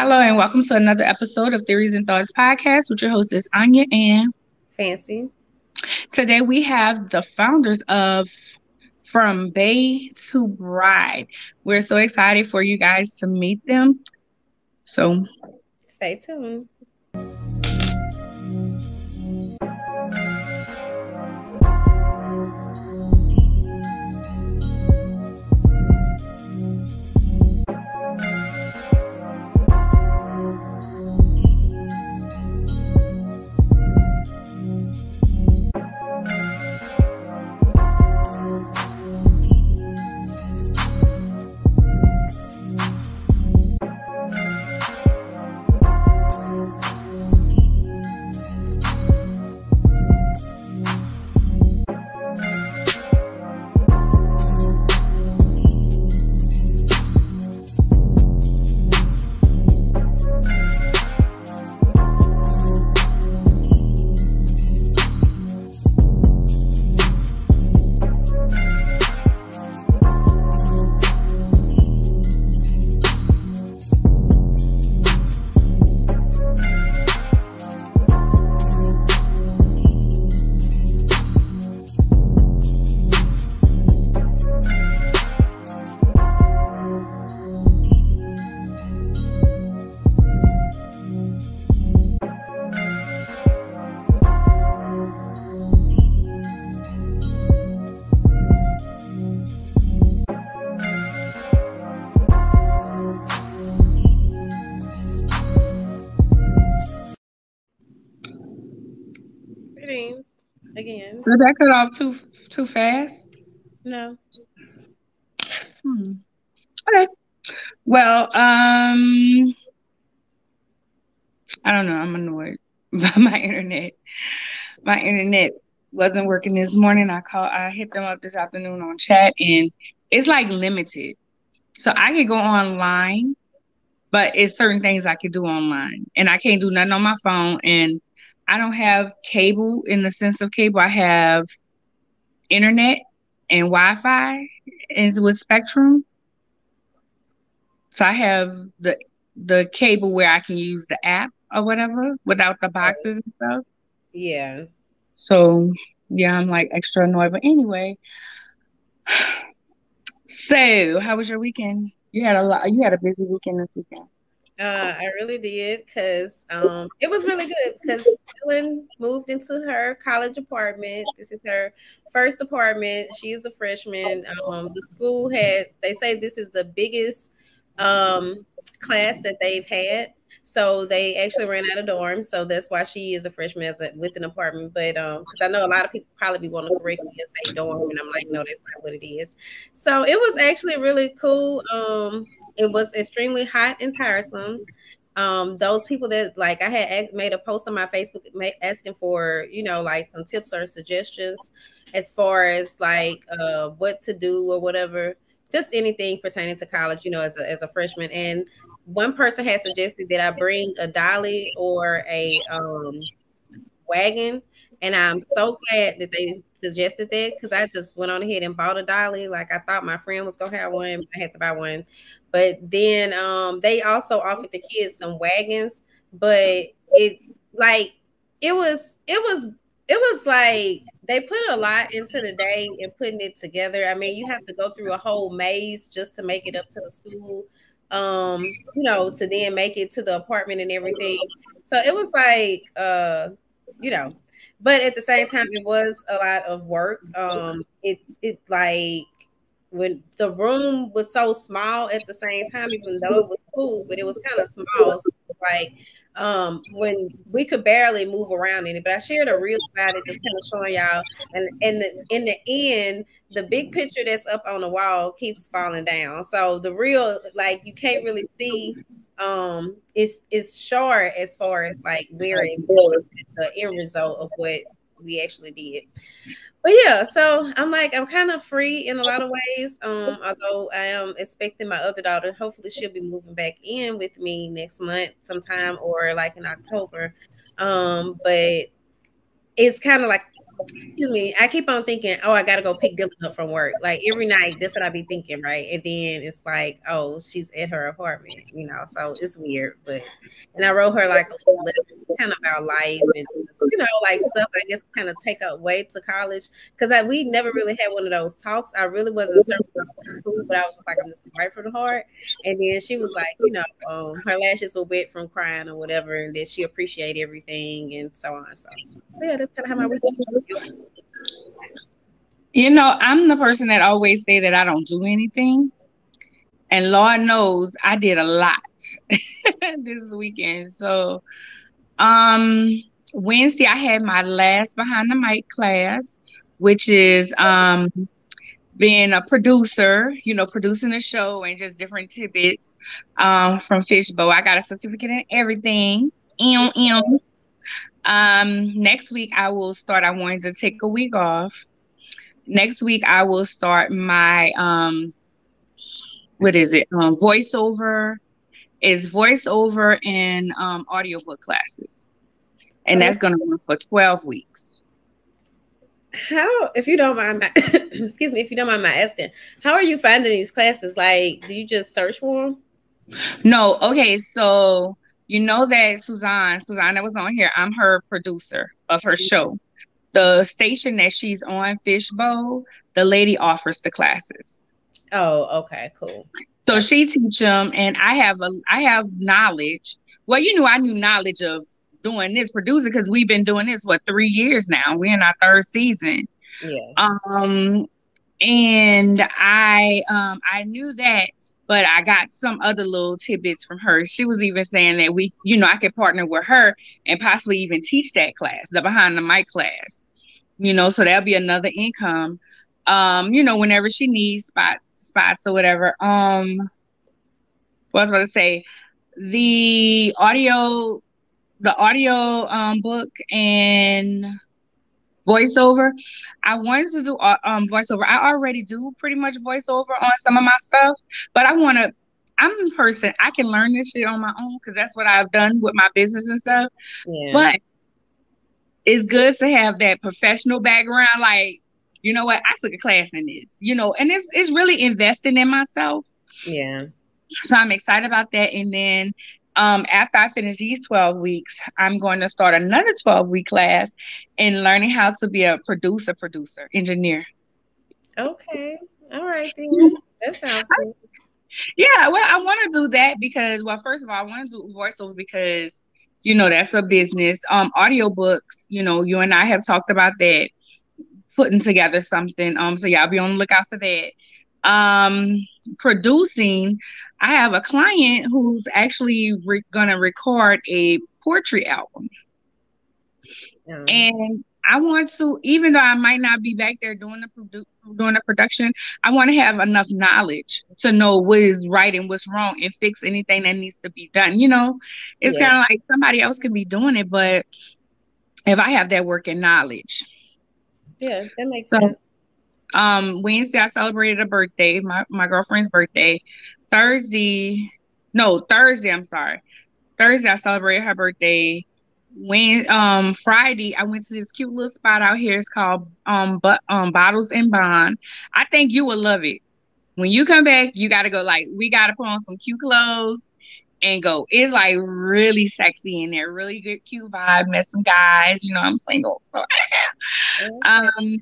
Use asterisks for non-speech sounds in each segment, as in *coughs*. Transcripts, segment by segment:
Hello, and welcome to another episode of Theories and Thoughts podcast with your hostess Anya and Fancy. Today we have the founders of From Bae to Bride. We're so excited for you guys to meet them. So stay tuned. Did that cut off too too fast? No. Hmm. Okay. Well, um, I don't know. I'm annoyed *laughs* by my internet. My internet wasn't working this morning. I call. I hit them up this afternoon on chat, and it's like limited. So I could go online, but it's certain things I could do online, and I can't do nothing on my phone. And I don't have cable in the sense of cable. I have internet and Wi-Fi and with Spectrum. So I have the the cable where I can use the app or whatever without the boxes and stuff. Yeah. So yeah, I'm like extra annoyed. But anyway. *sighs* So how was your weekend? You had a lot you had a busy weekend this weekend. Uh, I really did because um, it was really good because Dylan moved into her college apartment. This is her first apartment. She is a freshman. Um, the school had they say this is the biggest um, class that they've had. So they actually ran out of dorms. So that's why she is a freshman as a, with an apartment. But um, because I know a lot of people probably be wanting to correct me and say dorm, and I'm like, no, that's not what it is. So it was actually really cool. It was extremely hot and tiresome. Um, those people that like I had made a post on my Facebook asking for you know like some tips or suggestions as far as like uh, what to do or whatever, just anything pertaining to college, you know, as a as a freshman. And one person had suggested that I bring a dolly or a um, wagon and I'm so glad that they suggested that because I just went on ahead and bought a dolly. Like I thought my friend was gonna have one, I had to buy one. But then um, they also offered the kids some wagons, but it like it was it was it was like they put a lot into the day and putting it together. I mean, you have to go through a whole maze just to make it up to the school um you know to then make it to the apartment and everything so it was like uh you know but at the same time it was a lot of work. Um it it like when the room was so small at the same time even though it was cool but it was kind of small. So like um when we could barely move around in it but i shared a reel about it just kind of showing y'all and in the in the end the big picture that's up on the wall keeps falling down. So the reel like you can't really see um it's it's short as far as like where it's the end result of what we actually did but yeah so i'm like i'm kind of free in a lot of ways um *laughs* although i am expecting my other daughter hopefully she'll be moving back in with me next month sometime or like in october. Um but it's kind of like excuse me, I keep on thinking, oh, I gotta go pick Dylan up from work. Like every night, that's what I be thinking, right? And then it's like, oh, she's at her apartment, you know. So it's weird, but and I wrote her like a little letter, kind of about life and you know, like stuff. I guess kind of take up way to college because like, we never really had one of those talks. I really wasn't certain, but I was just like, I'm just right from the heart. And then she was like, you know, um, her lashes were wet from crying or whatever, and that she appreciated everything and so on. So, so yeah, that's kind of how my week. You know, I'm the person that always say that I don't do anything. And Lord knows I did a lot *laughs* this weekend. So um Wednesday I had my last behind the mic class, which is um being a producer, you know, producing a show and just different tidbits um, from Fishbowl. I got a certificate and everything. Um, next week I will start. I wanted to take a week off. Next week I will start my um, what is it? Um, voiceover is voiceover and um, audiobook classes, and that's going to run for twelve weeks. How, if you don't mind, my, *coughs* excuse me, if you don't mind my asking, how are you finding these classes? Like, do you just search for them? No. Okay, so you know that Suzanne, Suzanne that was on here, I'm her producer of her show. The station that she's on, Fishbowl, the lady offers the classes. Oh, okay, cool. So she teach them, and I have a I have knowledge. Well, you know, I knew knowledge of doing this producer because we've been doing this what three years now. We're in our third season. Yeah. Um, and I um I knew that but I got some other little tidbits from her. She was even saying that we, you know, I could partner with her and possibly even teach that class, the behind the mic class. You know, so that'll be another income. Um, you know, whenever she needs spot spots or whatever. Um what I was about to say, the audio the audio um book and voiceover. I wanted to do uh, um voiceover. I already do pretty much voiceover on some of my stuff, but I want to. I'm a person I can learn this shit on my own because that's what I've done with my business and stuff. Yeah. But it's good to have that professional background. Like, you know what? I took a class in this, you know, and it's it's really investing in myself. Yeah. So I'm excited about that. And then um, after I finish these 12 weeks, I'm going to start another 12 week class in learning how to be a producer, producer, engineer. Okay. All right. Then. *laughs* That sounds good. Yeah, well, I want to do that because, well, first of all, I want to do voiceover because, you know, that's a business. Um, audiobooks, you know, you and I have talked about that, putting together something. Um, so y'all be on the lookout for that um producing i have a client who's actually re- gonna record a poetry album mm. and i want to even though i might not be back there doing the produ- doing the production i want to have enough knowledge to know what is right and what's wrong and fix anything that needs to be done you know it's yeah. kind of like somebody else could be doing it but if i have that working knowledge yeah that makes so, sense um Wednesday I celebrated a birthday, my, my girlfriend's birthday. Thursday, no, Thursday, I'm sorry. Thursday I celebrated her birthday. When um Friday I went to this cute little spot out here. It's called um but um Bottles and Bond. I think you will love it. When you come back, you gotta go like we gotta put on some cute clothes and go. It's like really sexy in there, really good, cute vibe. Met some guys, you know, I'm single. So *laughs* um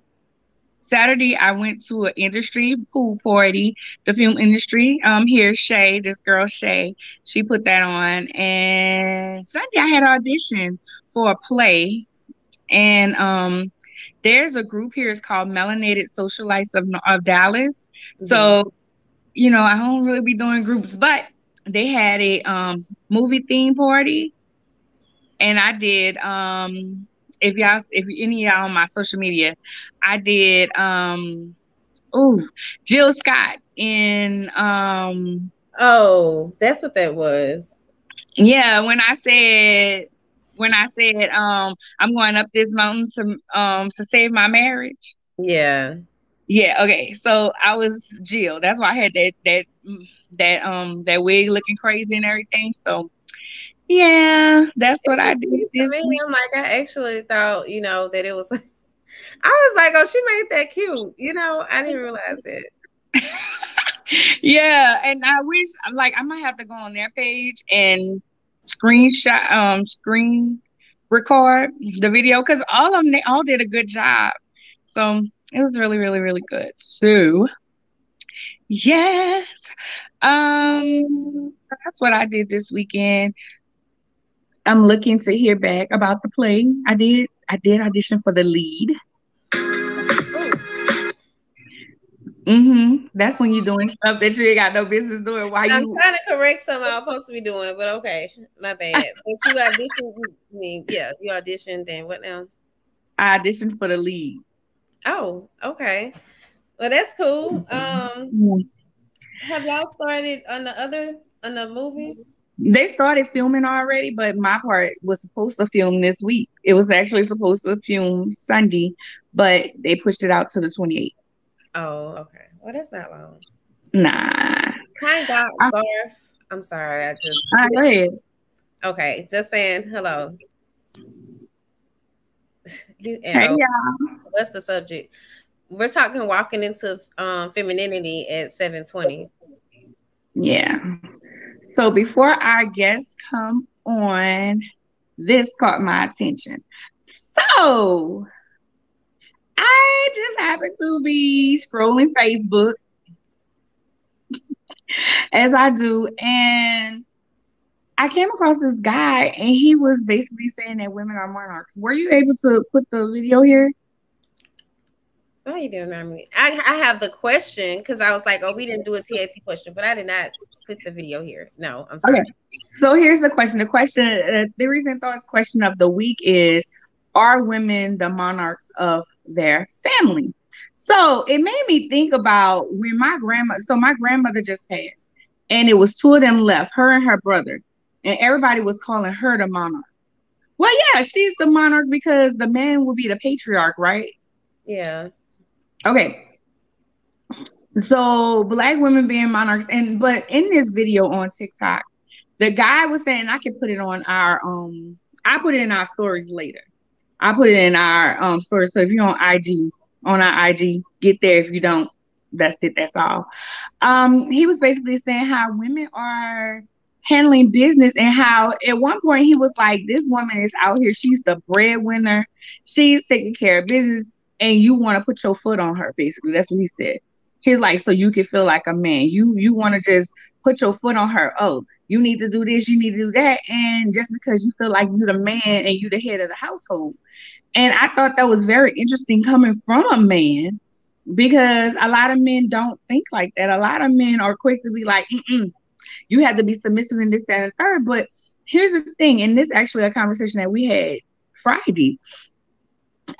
Saturday, I went to an industry pool party, the film industry. Um, here, Shay, this girl Shay, she put that on. And Sunday, I had audition for a play, and um, there's a group here. It's called Melanated Socialites of of Dallas. Mm-hmm. So, you know, I don't really be doing groups, but they had a um movie theme party, and I did um if y'all if any of y'all on my social media, I did um oh Jill Scott in um oh that's what that was. Yeah, when I said when I said um I'm going up this mountain to um to save my marriage. Yeah. Yeah, okay. So I was Jill. That's why I had that that that um that wig looking crazy and everything. So yeah, that's what I did. This I mean, I'm like, I actually thought, you know, that it was *laughs* I was like, oh, she made that cute. You know, I didn't realize it. *laughs* yeah, and I wish like I might have to go on their page and screenshot um screen record the video because all of them they all did a good job. So it was really, really, really good. So yes. Um that's what I did this weekend. I'm looking to hear back about the play. I did I did audition for the lead. Mm-hmm. That's when you're doing stuff that you ain't got no business doing. Why I'm you? trying to correct something I'm supposed to be doing, but okay, my bad. *laughs* but you auditioned, I mean, yeah, you auditioned, and what now? I auditioned for the lead. Oh, okay. Well, that's cool. Um, mm-hmm. have y'all started on the other on the movie? They started filming already, but my part was supposed to film this week. It was actually supposed to film Sunday, but they pushed it out to the 28th. Oh, okay. Well, that's not long. Nah. Hi, Garth. I, I'm sorry. I just. Hi, go ahead. Okay, just saying hello. *laughs* hey, y'all. What's the subject? We're talking walking into um, femininity at 720. Yeah. So before our guests come on, this caught my attention. So I just happened to be scrolling Facebook *laughs* as I do, and I came across this guy, and he was basically saying that women are monarchs. Were you able to put the video here? Why are you doing that? I, I have the question because I was like, oh, we didn't do a TAT question, but I did not put the video here. No, I'm sorry. Okay. So here's the question. The question, uh, the reason thoughts question of the week is are women the monarchs of their family? So it made me think about when my grandma, so my grandmother just passed, and it was two of them left, her and her brother, and everybody was calling her the monarch. Well, yeah, she's the monarch because the man would be the patriarch, right? Yeah. Okay. So black women being monarchs, and but in this video on TikTok, the guy was saying I can put it on our um I put it in our stories later. I put it in our um story. So if you're on IG, on our IG, get there. If you don't, that's it. That's all. Um, he was basically saying how women are handling business and how at one point he was like, This woman is out here, she's the breadwinner, she's taking care of business, and you want to put your foot on her, basically. That's what he said. He's like, so you can feel like a man. You you want to just put your foot on her. Oh, you need to do this, you need to do that. And just because you feel like you're the man and you're the head of the household. And I thought that was very interesting coming from a man because a lot of men don't think like that. A lot of men are quick to be like, Mm-mm, you have to be submissive in this, that, and third. But here's the thing, and this actually a conversation that we had Friday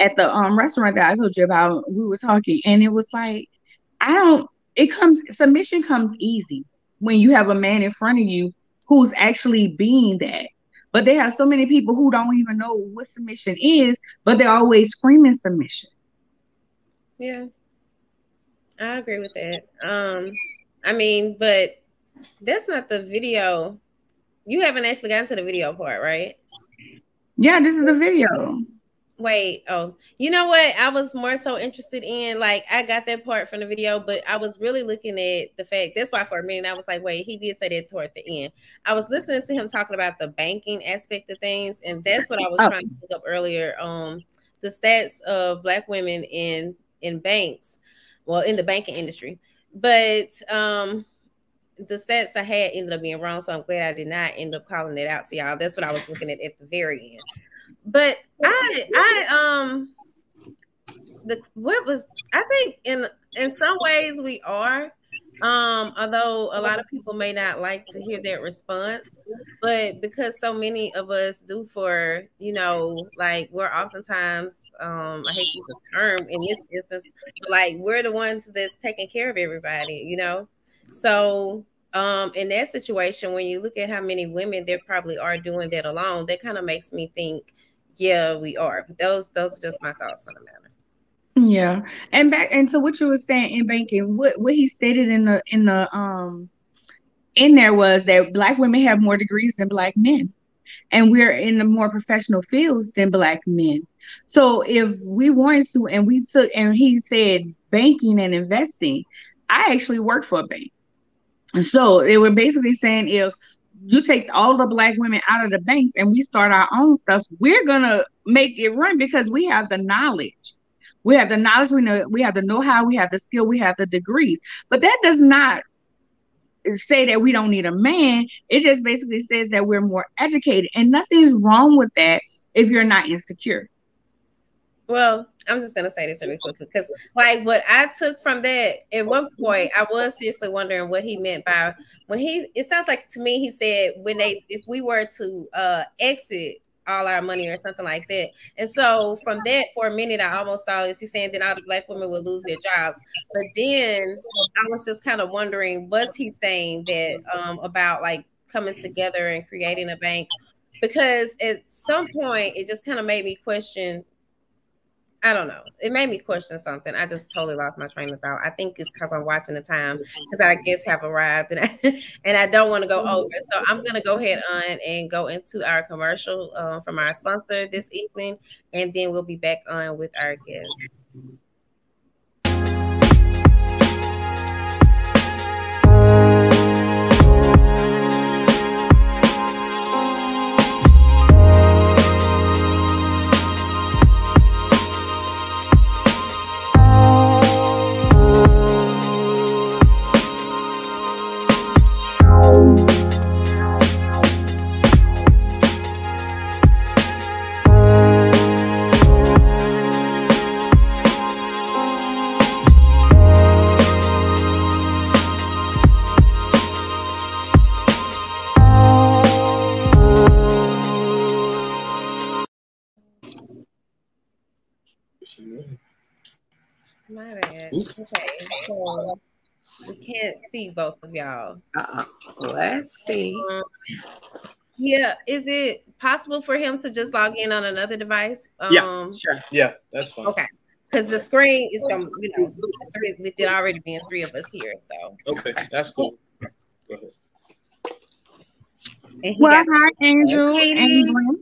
at the um restaurant that I told you about. We were talking, and it was like I don't, it comes, submission comes easy when you have a man in front of you who's actually being that. But they have so many people who don't even know what submission is, but they're always screaming submission. Yeah. I agree with that. Um, I mean, but that's not the video. You haven't actually gotten to the video part, right? Yeah, this is the video. Wait, oh, you know what? I was more so interested in like I got that part from the video, but I was really looking at the fact that's why for a minute I was like, wait, he did say that toward the end. I was listening to him talking about the banking aspect of things, and that's what I was oh. trying to look up earlier. Um, the stats of black women in in banks, well, in the banking industry, but um the stats I had ended up being wrong, so I'm glad I did not end up calling it out to y'all. That's what I was looking at at the very end. But I I um the what was I think in in some ways we are um although a lot of people may not like to hear that response but because so many of us do for you know like we're oftentimes um i hate the term in this instance like we're the ones that's taking care of everybody you know? So um in that situation when you look at how many women there probably are doing that alone that kind of makes me think yeah, we are. Those those are just my thoughts on the matter. Yeah, and back and to what you were saying in banking, what what he stated in the in the um in there was that black women have more degrees than black men. and we're in the more professional fields than black men. So if we wanted to, and we took, and he said banking and investing, I actually worked for a bank. So they were basically saying if you take all the black women out of the banks and we start our own stuff, we're gonna make it run because we have the knowledge. We have the knowledge, we know we have the know-how, we have the skill, we have the degrees. But that does not say that we don't need a man. It just basically says that we're more educated. And nothing's wrong with that if you're not insecure. Well, I'm just gonna say this really quickly because, like, what I took from that at one point, I was seriously wondering what he meant by when he. It sounds like to me he said when they, if we were to uh exit all our money or something like that. And so from that, for a minute, I almost thought is he saying that all the black women would lose their jobs. But then I was just kind of wondering, was he saying that um, about like coming together and creating a bank? Because at some point, it just kind of made me question I don't know. It made me question something. I just totally lost my train of thought. I think it's because I'm watching the time because I guess have arrived and I, *laughs* and I don't want to go over. So I'm gonna go ahead on and go into our commercial uh, from our sponsor this evening, and then we'll be back on with our guests. Can't see both of y'all. Uh-uh. Let's see. Um, yeah, is it possible for him to just log in on another device? Um, yeah, sure. Yeah, that's fine. Okay, because the screen is going, you know, with it already being three of us here. So okay, that's cool. Go ahead. Well, hi, Angel and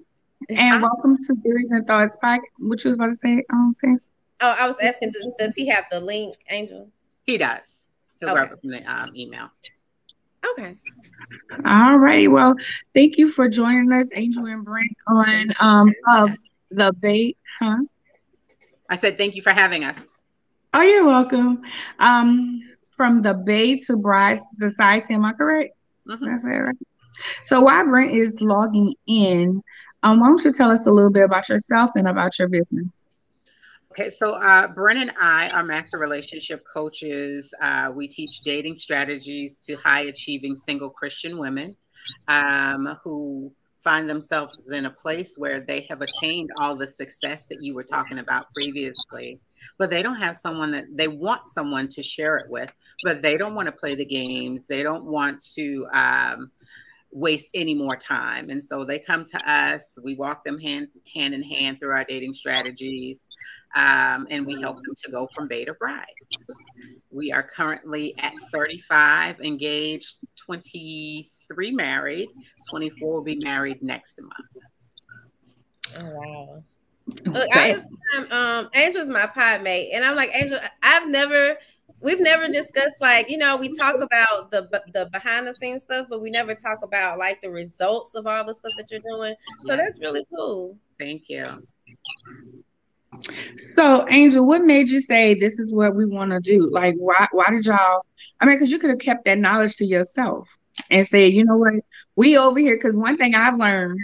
and welcome to Theories and Thoughts Podcast. What you was about to say, um, Fancy? Oh, I was asking, does, does he have the link, Angel? He does. He'll okay. grab it from the um, email. Okay. All right. Well, thank you for joining us, Angel and Brent, on um of the bait, huh? I said thank you for having us. Oh, you're welcome. Um, from the Bae to Bride Society, am I correct? Mm-hmm. That's it, right? So while Brent is logging in, um, why don't you tell us a little bit about yourself and about your business? Okay, so uh, Brent and I are master relationship coaches. Uh, we teach dating strategies to high achieving single Christian women um, who find themselves in a place where they have attained all the success that you were talking about previously, but they don't have someone that they want someone to share it with, but they don't want to play the games. They don't want to. Um, waste any more time and so they come to us we walk them hand hand in hand through our dating strategies um, and we help them to go from Bae to bride. We are currently at 35 engaged, 23 married, 24 will be married next month. Oh, wow. Look, I just um Angel's my pod mate, and I'm like Angel. I've never, we've never discussed like you know we talk about the the behind the scenes stuff, but we never talk about like the results of all the stuff that you're doing. So that's really cool. Thank you. So, Angel, what made you say this is what we want to do? Like, why? Why did y'all? I mean, because you could have kept that knowledge to yourself and said, you know what, we over here. Because one thing I've learned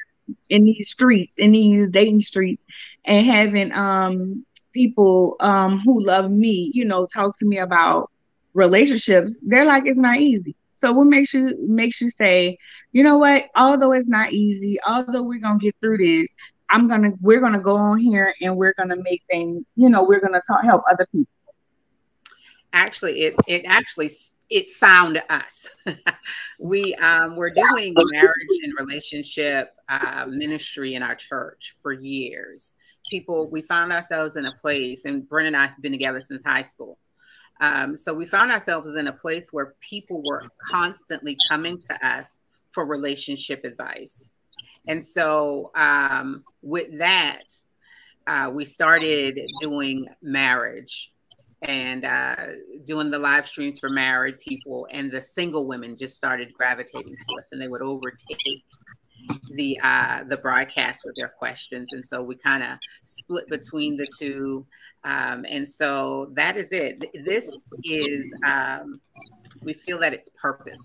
in these streets, in these dating streets, and having um people um who love me, you know, talk to me about relationships, they're like, it's not easy. So what makes you makes you say, you know what? Although it's not easy, although we're gonna get through this, I'm gonna we're gonna go on here and we're gonna make things, you know, we're gonna talk help other people. Actually, it it actually it found us. *laughs* we um, were doing marriage and relationship uh, ministry in our church for years. People, we found ourselves in a place, and Brent and I have been together since high school. Um, so we found ourselves in a place where people were constantly coming to us for relationship advice And so um, with that, uh, we started doing marriage and uh, doing the live streams for married people, and the single women just started gravitating to us, and they would overtake the uh, the broadcast with their questions, and so we kind of split between the two, um, and so that is it. This is um, we feel that it's purpose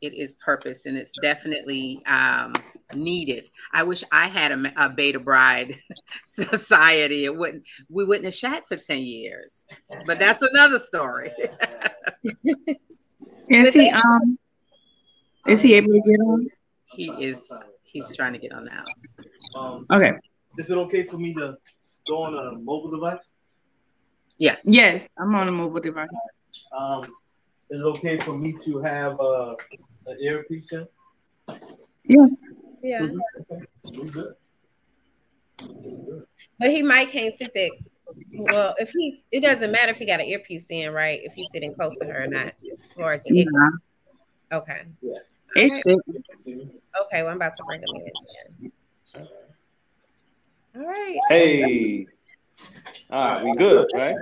it is purpose and it's definitely um, needed. I wish I had a, a Bae to bride *laughs* society. It wouldn't we wouldn't have shot for 10 years. But that's another story. *laughs* is he um is he able to get on? He is he's trying to get on now. Um, okay. Is it okay for me to go on a mobile device? Yeah. Yes, I'm on a mobile device. Um, is it okay for me to have uh, an earpiece in? Yes. Yeah. Mm-hmm. good. But he might can't sit there. Well, if he's, it doesn't matter if he got an earpiece in, right? If he's sitting close to her or not, as far as yeah. Okay. Yeah. It's okay. okay, well, I'm about to bring him in. All right. Hey. All right, we good, right?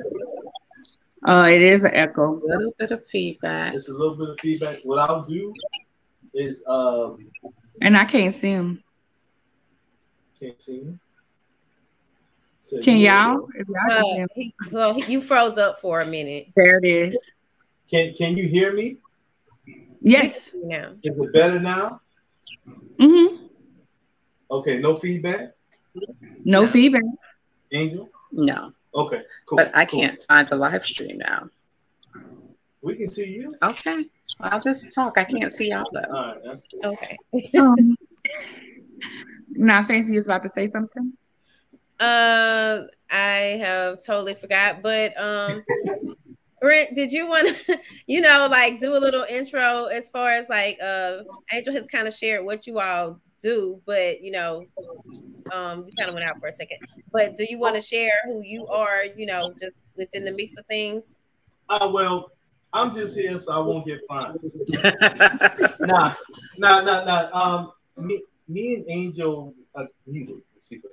Uh, it is an echo. A little bit of feedback. It's a little bit of feedback. What I'll do is um and I can't see him. Can't see him. So can y'all? If y'all uh, can he, well, you froze up for a minute. There it is. Can Can you hear me? Yes. Yeah. Is it better now? Mm-hmm. Okay. No feedback. No, no. feedback. Angel. No. Okay, cool. But I cool. can't find the live stream now. We can see you. Okay. I'll just talk. I can't see y'all though. All right, that's cool. Okay. um, *laughs* now, Fancy, you was about to say something? Uh, I have totally forgot, but um, *laughs* Brent, did you want to, *laughs* you know, like do a little intro as far as like uh, Angel has kind of shared what you all do, but you know, um, you kind of went out for a second. But do you want to share who you are, you know, just within the mix of things? Uh, well, I'm just here so I won't get fined. *laughs* nah, nah, nah, nah. Um, me, me and Angel, uh, he the secret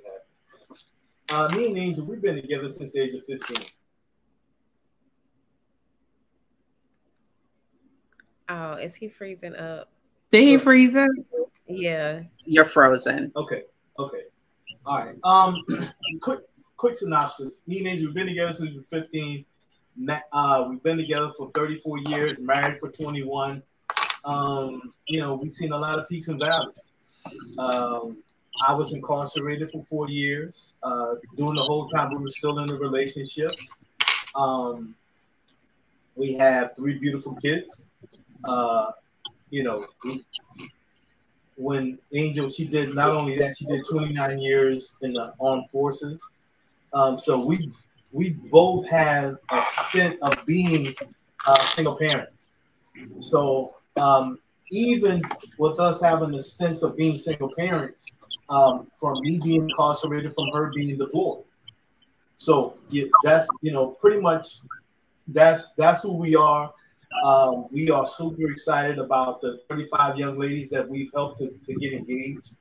Uh, me and Angel, we've been together since the age of 15. Is he freezing up? Did he freeze up? Yeah. You're frozen. Okay. Okay. All right. Um, *clears throat* quick, quick synopsis. Me and Angel, we've been together since we were 15. Uh, we've been together for 34 years, married for 21. Um, you know, we've seen a lot of peaks and valleys. Um, I was incarcerated for four years. Uh, during the whole time, we were still in a relationship. Um, we have three beautiful kids. Uh, you know, when Angel, she did not only that, she did 29 years in the armed forces. Um, so we we both had a stint of being uh, single parents. So um, even with us having a stint of being single parents, um, from me being incarcerated, from her being deployed. So yeah, that's you know pretty much that's that's who we are. Um, we are super excited about the 35 young ladies that we've helped to, to get engaged.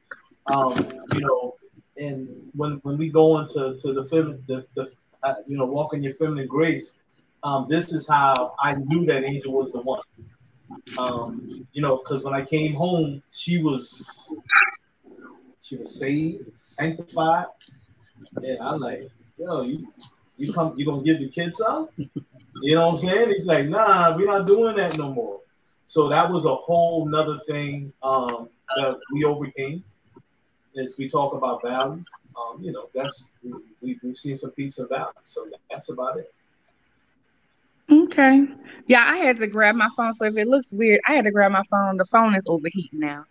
Um, you know, and when when we go into to the the, the uh, you know, walking your feminine grace, um, this is how I knew that Angel was the one. Um, you know, because when I came home, she was she was saved, sanctified, and I'm like, yo, you you come, you gonna give the kids some? You know what I'm saying? He's like, nah, we're not doing that no more. So that was a whole nother thing um, that we overcame. As we talk about valleys, um, you know, that's we, we've seen some peaks and valleys. So that's about it. Okay. Yeah, I had to grab my phone. So if it looks weird, I had to grab my phone. The phone is overheating now.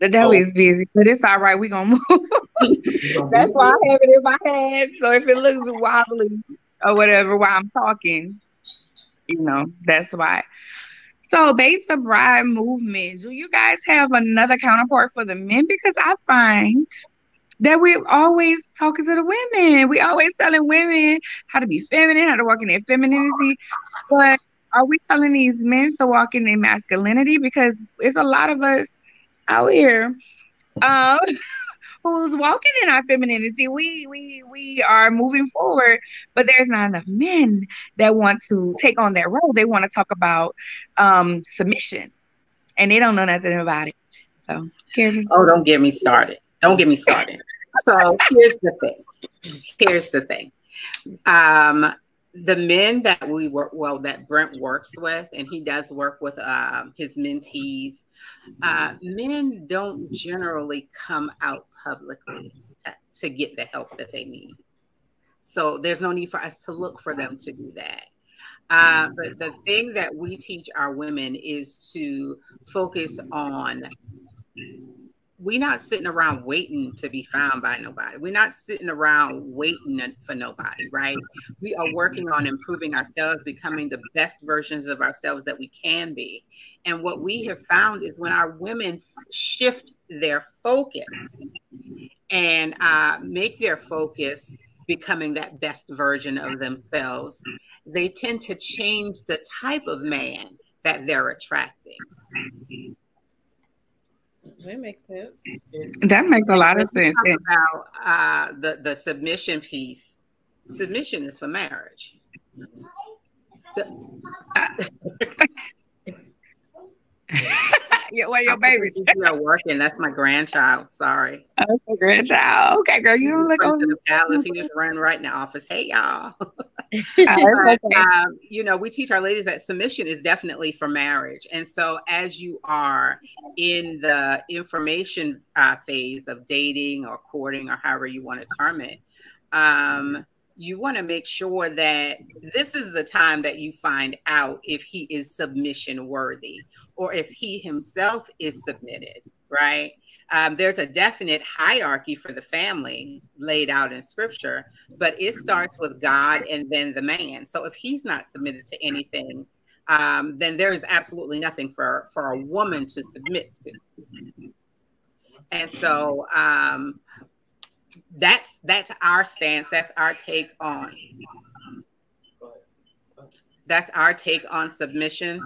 The deli oh. is busy, but it's all right. We're gonna move. That's why I have it in my hand. So if it looks wobbly or whatever while I'm talking, you know, that's why. So Bates Bae to Bride movement, do you guys have another counterpart for the men? Because I find that we're always talking to the women. We always telling women how to be feminine, how to walk in their femininity. But are we telling these men to walk in their masculinity? Because it's a lot of us out here um, *laughs* who's walking in our femininity. We we we are moving forward, but there's not enough men that want to take on that role. They want to talk about um, submission, and they don't know nothing about it. So, oh, don't get me started. Don't get me started. So here's the thing. Here's the thing. Um, the men that we work well that Brent works with, and he does work with um, his mentees. Uh, men don't generally come out publicly to, to get the help that they need. So there's no need for us to look for them to do that. Uh, but the thing that we teach our women is to focus on we're not sitting around waiting to be found by nobody. We're not sitting around waiting for nobody, right? We are working on improving ourselves, becoming the best versions of ourselves that we can be. And what we have found is when our women shift their focus and uh, make their focus becoming that best version of themselves, they tend to change the type of man that they're attracting. That makes sense. That makes a lot of sense. About uh, the the submission piece. Submission is for marriage. The, *laughs* *laughs* yeah, well, your babies. You're working. That's my grandchild. Sorry. That's my grandchild. Okay, girl. You don't look on the palace. He just ran right in the office. Hey, y'all. *laughs* *laughs* but, um, you know, we teach our ladies that submission is definitely for marriage. And so, as you are in the information uh, phase of dating or courting or however you want to term it, um, you want to make sure that this is the time that you find out if he is submission worthy or if he himself is submitted, right? Um, there's a definite hierarchy for the family laid out in scripture, but it starts with God and then the man. So if he's not submitted to anything, um, then there is absolutely nothing for, for a woman to submit to. And so um, that's that's our stance. That's our take on. That's our take on submission.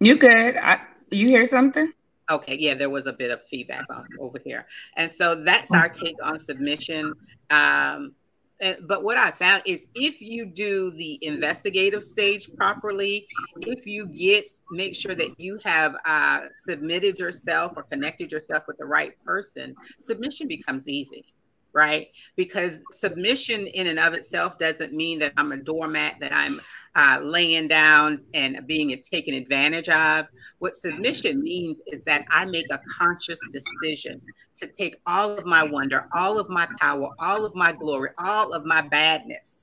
You good? I, you hear something? Okay, yeah, there was a bit of feedback on over here, and so that's our take on submission. Um, but what I found is if you do the investigative stage properly, if you get make sure that you have uh, submitted yourself or connected yourself with the right person, submission becomes easy right? Because submission in and of itself doesn't mean that I'm a doormat, that I'm uh, laying down and being taken advantage of. What submission means is that I make a conscious decision to take all of my wonder, all of my power, all of my glory, all of my badness.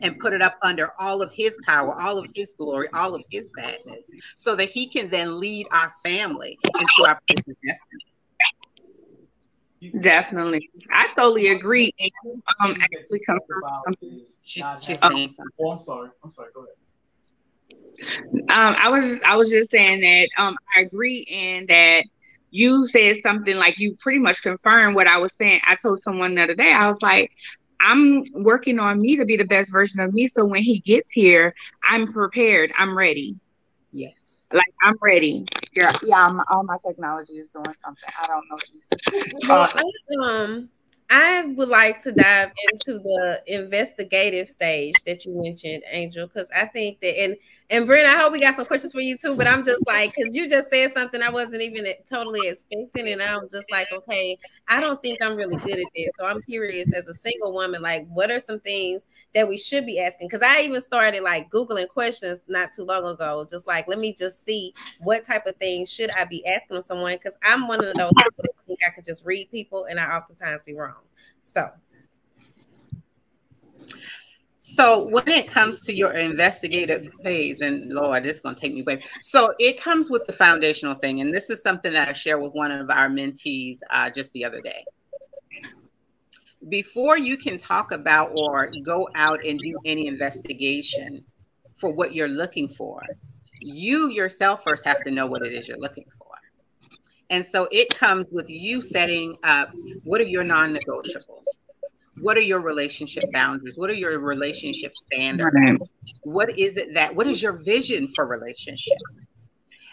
And put it up under all of his power, all of his glory, all of his badness, so that he can then lead our family into our destiny. Definitely, I totally agree. Um, actually, come from she's, she's saying something. Oh, I'm sorry. I'm sorry. Go ahead. Um, I was I was just saying that um, I agree in that you said something like you pretty much confirmed what I was saying. I told someone the other day. I was like, I'm working on me to be the best version of me. So when he gets here, I'm prepared. I'm ready. Yes. Like I'm ready. Yeah, yeah. I'm, all my technology is doing something. I don't know. Jesus. Well, um, I would like to dive into the investigative stage that you mentioned, Angel, because I think that and and Brent, I hope we got some questions for you too. But I'm just like, because you just said something I wasn't even totally expecting, and I'm just like, okay, I don't think I'm really good at this. So I'm curious, as a single woman, like, what are some things that we should be asking? Because I even started like googling questions not too long ago, just like, let me just see what type of things should I be asking someone? Because I'm one of those people think I could just read people, and I oftentimes be wrong. So. So when it comes to your investigative phase, and Lord, this is going to take me away. So it comes with the foundational thing, and this is something that I shared with one of our mentees uh, just the other day. Before you can talk about or go out and do any investigation for what you're looking for, you yourself first have to know what it is you're looking for. And so it comes with you setting up what are your non negotiables? what are your relationship boundaries what are your relationship standards right. what is it that what is your vision for relationship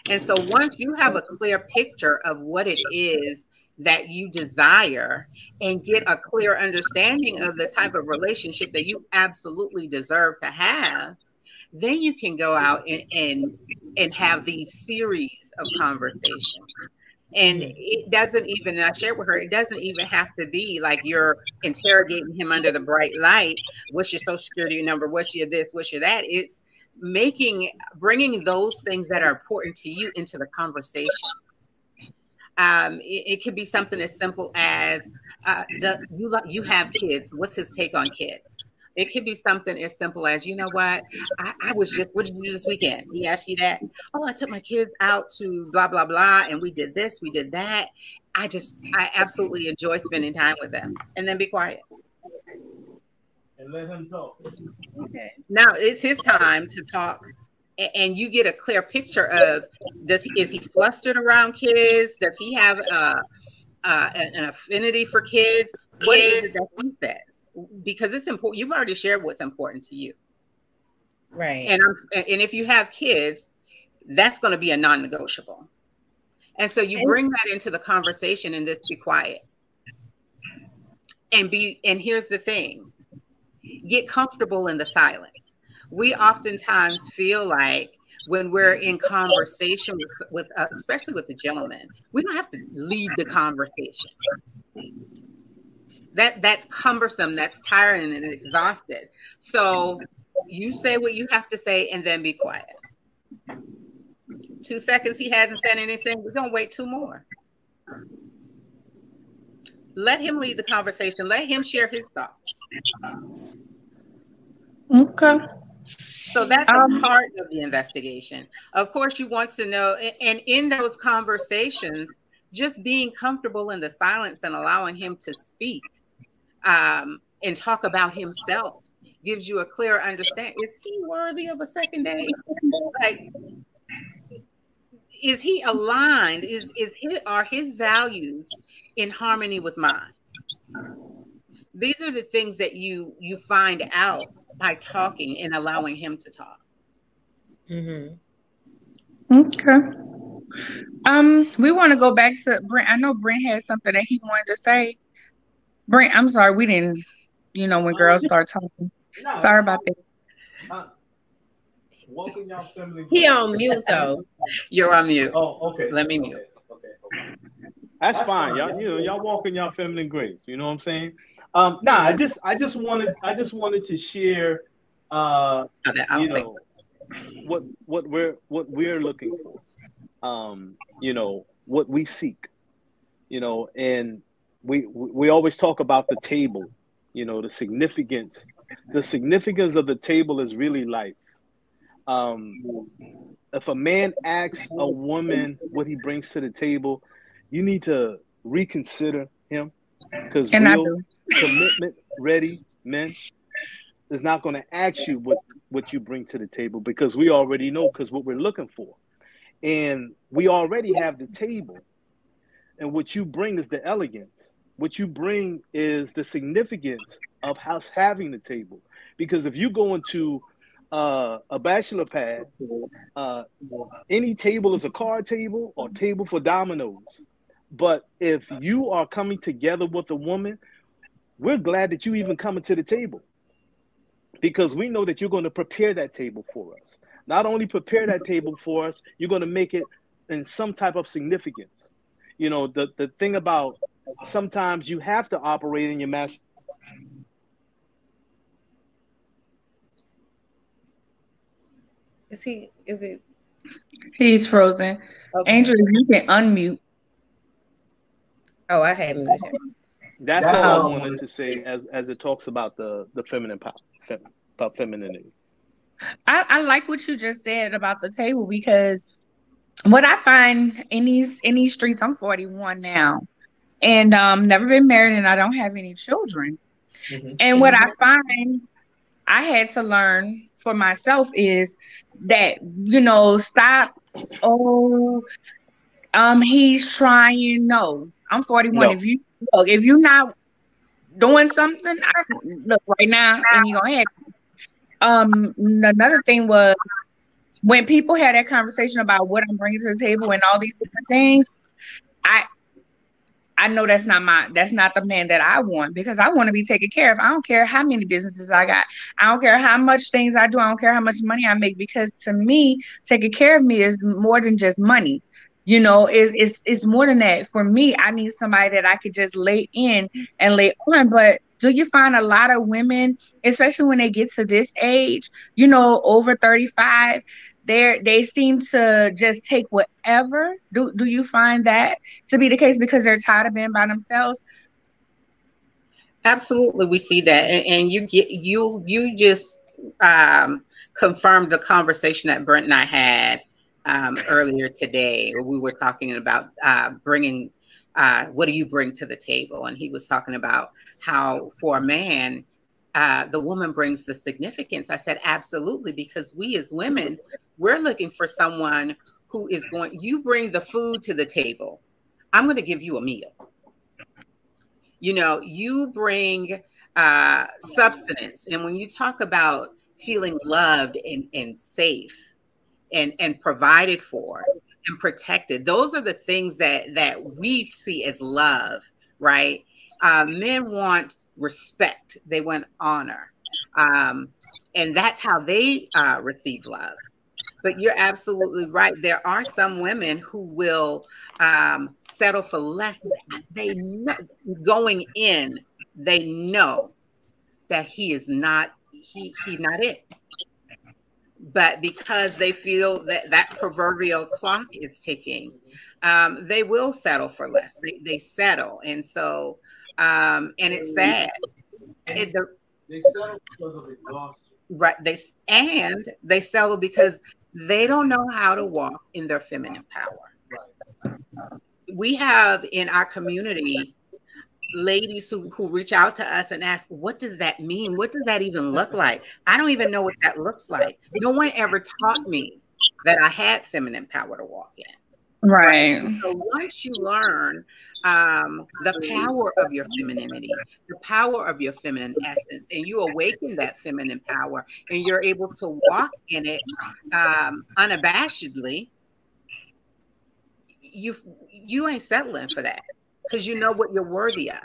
And so once you have a clear picture of what it is that you desire and get a clear understanding of the type of relationship that you absolutely deserve to have, then you can go out and and, and have these series of conversations. And it doesn't even, I shared with her, it doesn't even have to be like you're interrogating him under the bright light. What's your social security number? What's your this? What's your that? It's making, bringing those things that are important to you into the conversation. Um, it, it, could be something as simple as uh, you you have kids. What's his take on kids? It could be something as simple as, you know what, I, I, was just, what did you do this weekend? He asked you that. Oh, I took my kids out to blah, blah, blah. And we did this, we did that. I just, I absolutely enjoy spending time with them. And then be quiet. And let him talk. Okay. Now it's his time to talk and you get a clear picture of does he is he flustered around kids does he have uh, uh, an affinity for kids what is it that he says because it's important you've already shared what's important to you. Right. And and if you have kids that's going to be a non-negotiable. And so you bring that into the conversation and just be quiet. And be and here's the thing get comfortable in the silence. We oftentimes feel like when we're in conversation with, with uh, especially with the gentleman, we don't have to lead the conversation. That that's cumbersome, that's tiring and exhausted. So you say what you have to say and then be quiet. Two seconds he hasn't said anything, we're gonna wait two more. Let him lead the conversation, let him share his thoughts. Okay. So that's um, a part of the investigation. Of course, you want to know, and in those conversations, just being comfortable in the silence and allowing him to speak um, and talk about himself gives you a clear understanding. Is he worthy of a second date? Like, is he aligned? Is is his are his values in harmony with mine? These are the things that you you find out by talking and allowing him to talk. Mm-hmm. Okay. Um, we want to go back to Brent. I know Brent had something that he wanted to say. Brent, I'm sorry, we didn't. You know when girls start talking. *laughs* No, sorry about that. Uh, welcome y'all family. He on mute though. *laughs* You're on mute. Oh, okay. Let me mute. Okay. okay. That's, That's fine. fine. Y'all, you know, y'all walking y'all feminine grace. You know what I'm saying? Um, nah, I just I just wanted I just wanted to share uh you know what what we're what we're looking for. Um, you know, what we seek. You know, and we we always talk about the table, you know, the significance. The significance of the table is really life. Um if a man asks a woman what he brings to the table, you need to reconsider him because real commitment ready men is not going to ask you what what you bring to the table because we already know because what we're looking for and we already have the table and what you bring is the elegance what you bring is the significance of us having the table because if you go into uh, a bachelor pad uh, any table is a card table or table for dominoes but if you are coming together with a woman, we're glad that you even coming to the table because we know that you're going to prepare that table for us. Not only prepare that table for us, you're going to make it in some type of significance. You know, the, the thing about sometimes you have to operate in your master. Is he, is it? He's frozen. Okay. Angel, you can unmute. Oh, I had muted him. That's, That's all I wanted to say as as it talks about the the feminine power, fem, about femininity. I, I like what you just said about the table because what I find in these in these streets, I'm 41 now, and um, never been married, and I don't have any children. Mm-hmm. And what I find I had to learn for myself is that you know stop. Oh, um, he's trying. No, I'm 41. No. If you look, if you're not doing something, I look right now, and you're gonna have. Um, another thing was when people had that conversation about what I'm bringing to the table and all these different things, I I know that's not my that's not the man that I want because I want to be taken care of. I don't care how many businesses I got. I don't care how much things I do. I don't care how much money I make because to me, taking care of me is more than just money. You know, it's it's it's more than that. For me, I need somebody that I could just lay in and lay on. But do you find a lot of women, especially when they get to this age, you know, over 35, they they seem to just take whatever. Do do you find that to be the case because they're tired of being by themselves? Absolutely, we see that, and, and you get you you just um, confirmed the conversation that Brent and I had um, earlier today. We were talking about uh, bringing uh, what do you bring to the table, and he was talking about how for a man uh, the woman brings the significance. I said, absolutely, because we as women, we're looking for someone who is going, you bring the food to the table. I'm going to give you a meal. You know, you bring uh, substance. And when you talk about feeling loved and, and safe and, and provided for and protected, those are the things that, that we see as love, right? Uh, men want respect, they want honor. Um, and that's how they uh, receive love. But you're absolutely right. There are some women who will um, settle for less. They know, going in, they know that he is not he he's not it. But because they feel that that proverbial clock is ticking, um, they will settle for less. They, they settle, and so um, and it's sad. It, the, they settle because of exhaustion. Right. They and they settle because they don't know how to walk in their feminine power. Right. We have in our community ladies who, who reach out to us and ask, what does that mean? What does that even look like? I don't even know what that looks like. No one ever taught me that I had feminine power to walk in. Right. So once you learn um, the power of your femininity, the power of your feminine essence, and you awaken that feminine power, and you're able to walk in it um, unabashedly, you you ain't settling for that because you know what you're worthy of.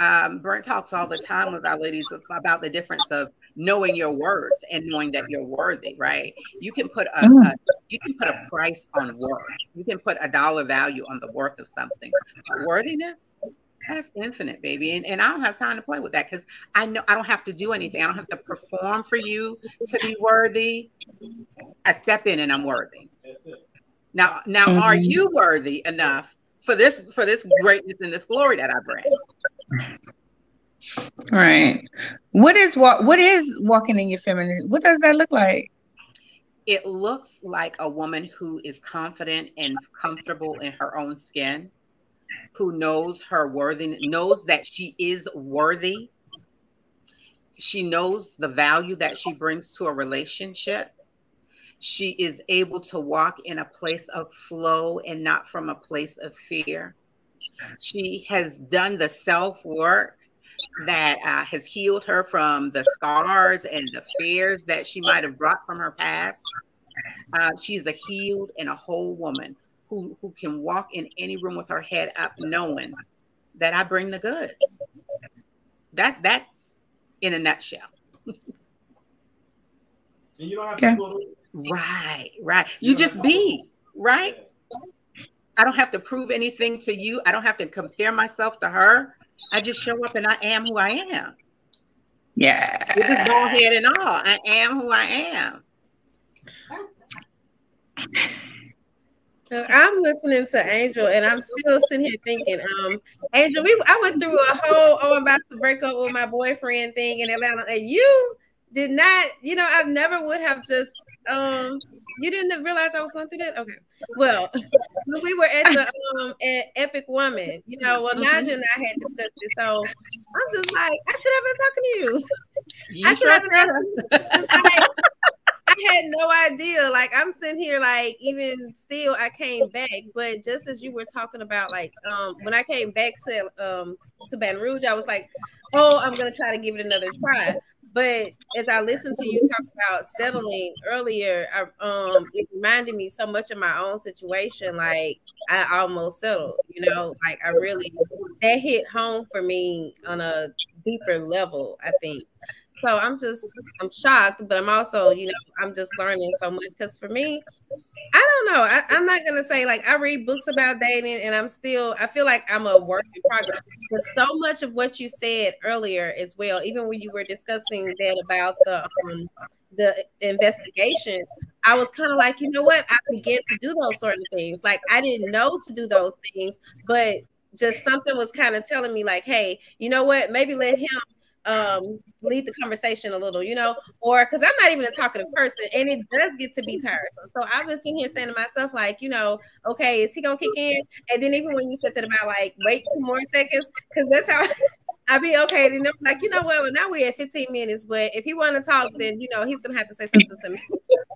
Um, Brent talks all the time with our ladies about the difference of knowing your worth and knowing that you're worthy, right? You can put a, mm. a, you can put a price on worth. You can put a dollar value on the worth of something. But worthiness, that's infinite, baby. And, and I don't have time to play with that because I know I don't have to do anything. I don't have to perform for you to be worthy. I step in and I'm worthy. Now, now, mm-hmm. are you worthy enough for this for this greatness and this glory that I bring? Right. What is what what is walking in your feminine? What does that look like? It looks like a woman who is confident and comfortable in her own skin, who knows her worthy, knows that she is worthy. She knows the value that she brings to a relationship. She is able to walk in a place of flow and not from a place of fear. She has done the self work that uh, has healed her from the scars and the fears that she might have brought from her past. Uh, she's a healed and a whole woman who, who can walk in any room with her head up, knowing that I bring the goods. That that's in a nutshell. you don't have okay. to go to- right, right. You, you just be right. I don't have to prove anything to you. I don't have to compare myself to her. I just show up and I am who I am. Yeah. It was go ahead and all. I am who I am. I'm listening to Angel, and I'm still sitting here thinking, um, Angel, we I went through a whole oh, I'm about to break up with my boyfriend thing in Atlanta, and you did not, you know, I never would have just um you didn't realize I was going through that? Okay. Well, *laughs* we were at the um at Epic Woman, you know, well, mm-hmm. Naja and I had discussed this. So I'm just like, I should have been talking to you. you I should have been like, I had no idea. Like I'm sitting here, like even still, I came back. But just as you were talking about, like um when I came back to um to Baton Rouge, I was like, oh, I'm gonna try to give it another try. But as I listened to you talk about settling earlier, I, um, it reminded me so much of my own situation. Like I almost settled, you know, like I really that hit home for me on a deeper level. I think so. I'm just I'm shocked, but I'm also you know I'm just learning so much because for me, I don't know. I, am not gonna say like I read books about dating, and I'm still. I feel like I'm a work in progress. But so much of what you said earlier as well, even when you were discussing that about the um, the investigation, I was kind of like, you know what? I began to do those sort of things. Like I didn't know to do those things, but just something was kind of telling me like, hey, you know what? Maybe let him um lead the conversation a little, you know, or because I'm not even a talkative person and it does get to be tiresome. So I've been sitting here saying to myself, like, you know, okay, is he gonna kick in? And then even when you said that about like wait two more seconds, because that's how *laughs* I'd be okay. And I'm like, you know what? Well, now we're at 15 minutes, but if he want to talk, then you know he's gonna have to say something to me.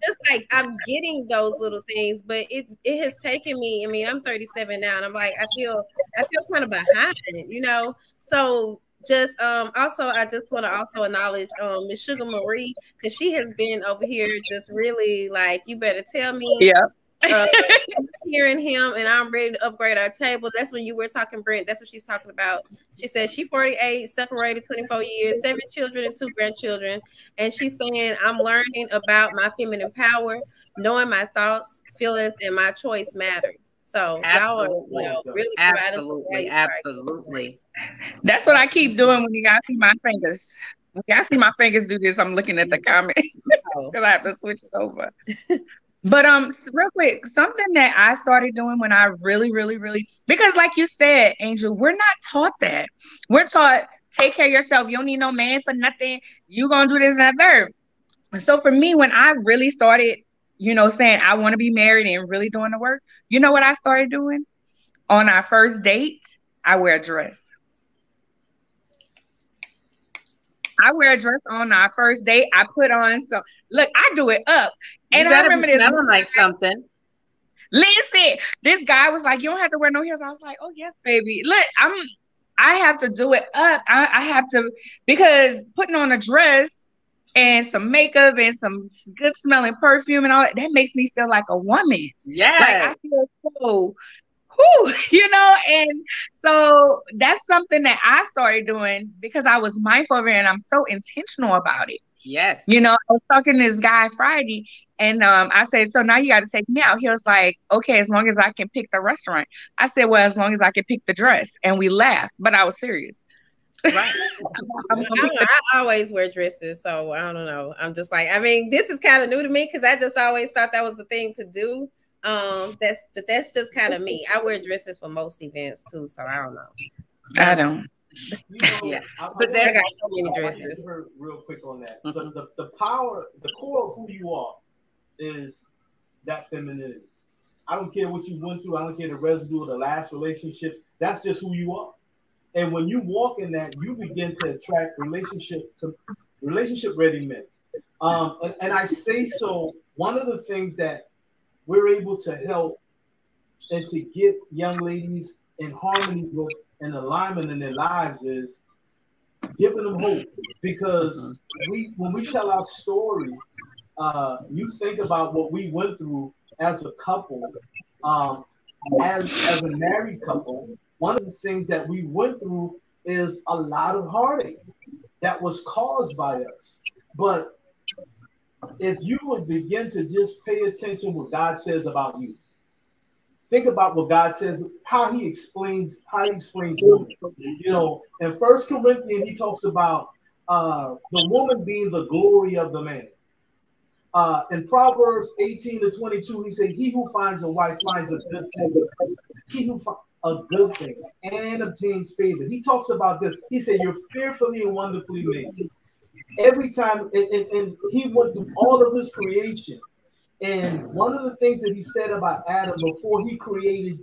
Just like I'm getting those little things, but it it has taken me. I mean, I'm 37 now, and I'm like, I feel I feel kind of behind, you know. So just um also I just want to also acknowledge um Miss Sugar Marie because she has been over here just really like you better tell me yeah uh, hearing him and I'm ready to upgrade our table. That's when you were talking, Brent. That's what she's talking about. She said she 48, separated 24 years, seven children and two grandchildren. And she's saying, I'm learning about my feminine power, knowing my thoughts, feelings, and my choice matters. So absolutely. y'all are you know, really absolutely, absolutely. That's what I keep doing when you guys see my fingers. When y'all see my fingers do this, I'm looking at the *laughs* comments because I have to switch it over. but um, real quick, something that I started doing when I really, really, really because, like you said, Angel, we're not taught that. We're taught take care of yourself. You don't need no man for nothing. You gonna do this and that third. So for me, when I really started you know, saying I want to be married and really doing the work, you know what I started doing? On our first date, I wear a dress. I wear a dress on our first date. I put on some look, I do it up. And I remember this like something. Listen, this guy was like, You don't have to wear no heels. I was like, Oh yes, baby. Look, I'm I have to do it up. I, I have to because putting on a dress and some makeup and some good smelling perfume and all that, that makes me feel like a woman. Yeah. Like I feel so whew, *laughs* you know, and so that's something that I started doing because I was mindful of it and I'm so intentional about it. Yes. You know, I was talking to this guy Friday and um, I said, So now you got to take me out. He was like, Okay, as long as I can pick the restaurant. I said, Well, as long as I can pick the dress. And we laughed, but I was serious. Right. I, I, always wear dresses, so I don't know. I'm just like, I mean, this is kind of new to me because I just always thought that was the thing to do. Um, that's but that's just kind of me. I wear dresses for most events too, so I don't know. I don't. You know, yeah, I, but then I got so many dresses. Real quick on that, mm-hmm. the, the, the power, the core of who you are, is that femininity. I don't care what you went through. I don't care the residue of the last relationships. That's just who you are. And when you walk in that, you begin to attract relationship relationship ready men. Um, and, and I say so. One of the things that we're able to help and to get young ladies in harmony with and alignment in their lives is giving them hope because we when we tell our story uh, you think about what we went through as a couple um, as as a married couple one of the things that we went through is a lot of heartache that was caused by us. But if you would begin to just pay attention what God says about you, think about what God says, how He explains, how He explains women. You know, in First Corinthians, He talks about uh, the woman being the glory of the man. Uh, in Proverbs 18 to 22, he said, He who finds a wife finds a good thing. He who a good thing and obtains favor. He talks about this. He said, You're fearfully and wonderfully made. Every time, and, and, and he went through all of his creation. And one of the things that he said about Adam before he created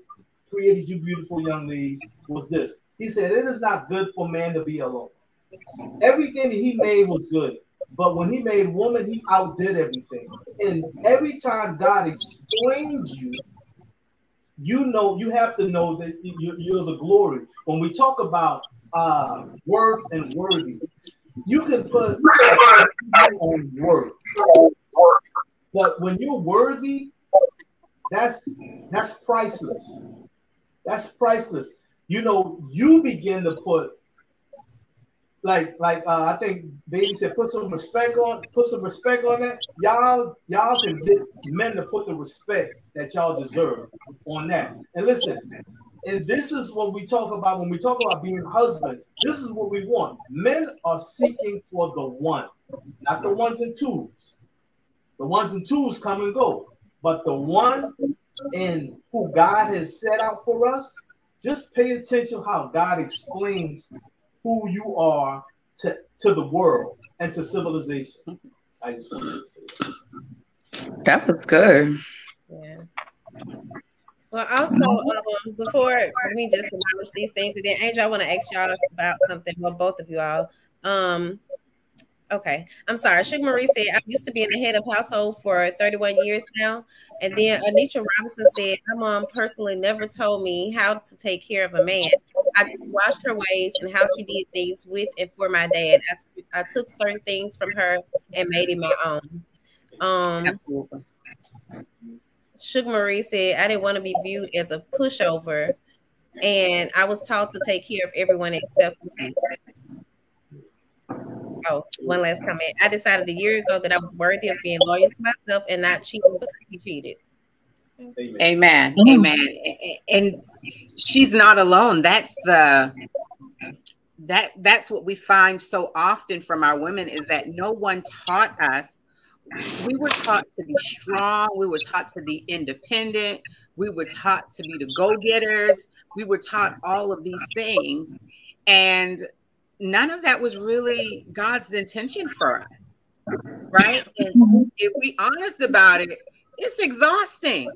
created you beautiful young ladies was this. He said, It is not good for man to be alone. Everything that he made was good. But when he made woman, he outdid everything. And every time God explains you you know you have to know that you're, the glory when we talk about uh, worth and worthy you can put on worth, but when you're worthy, that's that's priceless. That's priceless. You know, you begin to put like like uh, I think baby said put some respect on put some respect on that. Y'all y'all can get men to put the respect that y'all deserve on that. And listen, and this is what we talk about when we talk about being husbands. This is what we want. Men are seeking for the one, not the ones and twos. The ones and twos come and go, but the one in who God has set out for us. Just pay attention how God explains who you are to, to the world and to civilization. I just wanted to say that. That was good. Yeah. Well, also, um, before we just acknowledge these things, and then Angel, I want to ask y'all about something. Well, both of you all. Um, okay, I'm sorry. Sugar Marie said I used to be in the head of household for 31 years now, and then Anitra Robinson said my mom personally never told me how to take care of a man. I watched her ways and how she did things with and for my dad. I, took certain things from her and made it my own. Um, Absolutely. Sugar Marie said, I didn't want to be viewed as a pushover, and I was taught to take care of everyone except me. Oh, one last comment. I decided a year ago that I was worthy of being loyal to myself and not cheating because he cheated. Amen. Amen. Mm-hmm. Amen. And she's not alone. That's the that that's what we find so often from our women is that no one taught us we were taught to be strong. We were taught to be independent. We were taught to be the go getters. We were taught all of these things. And none of that was really God's intention for us. Right. And if we honest about it, it's exhausting.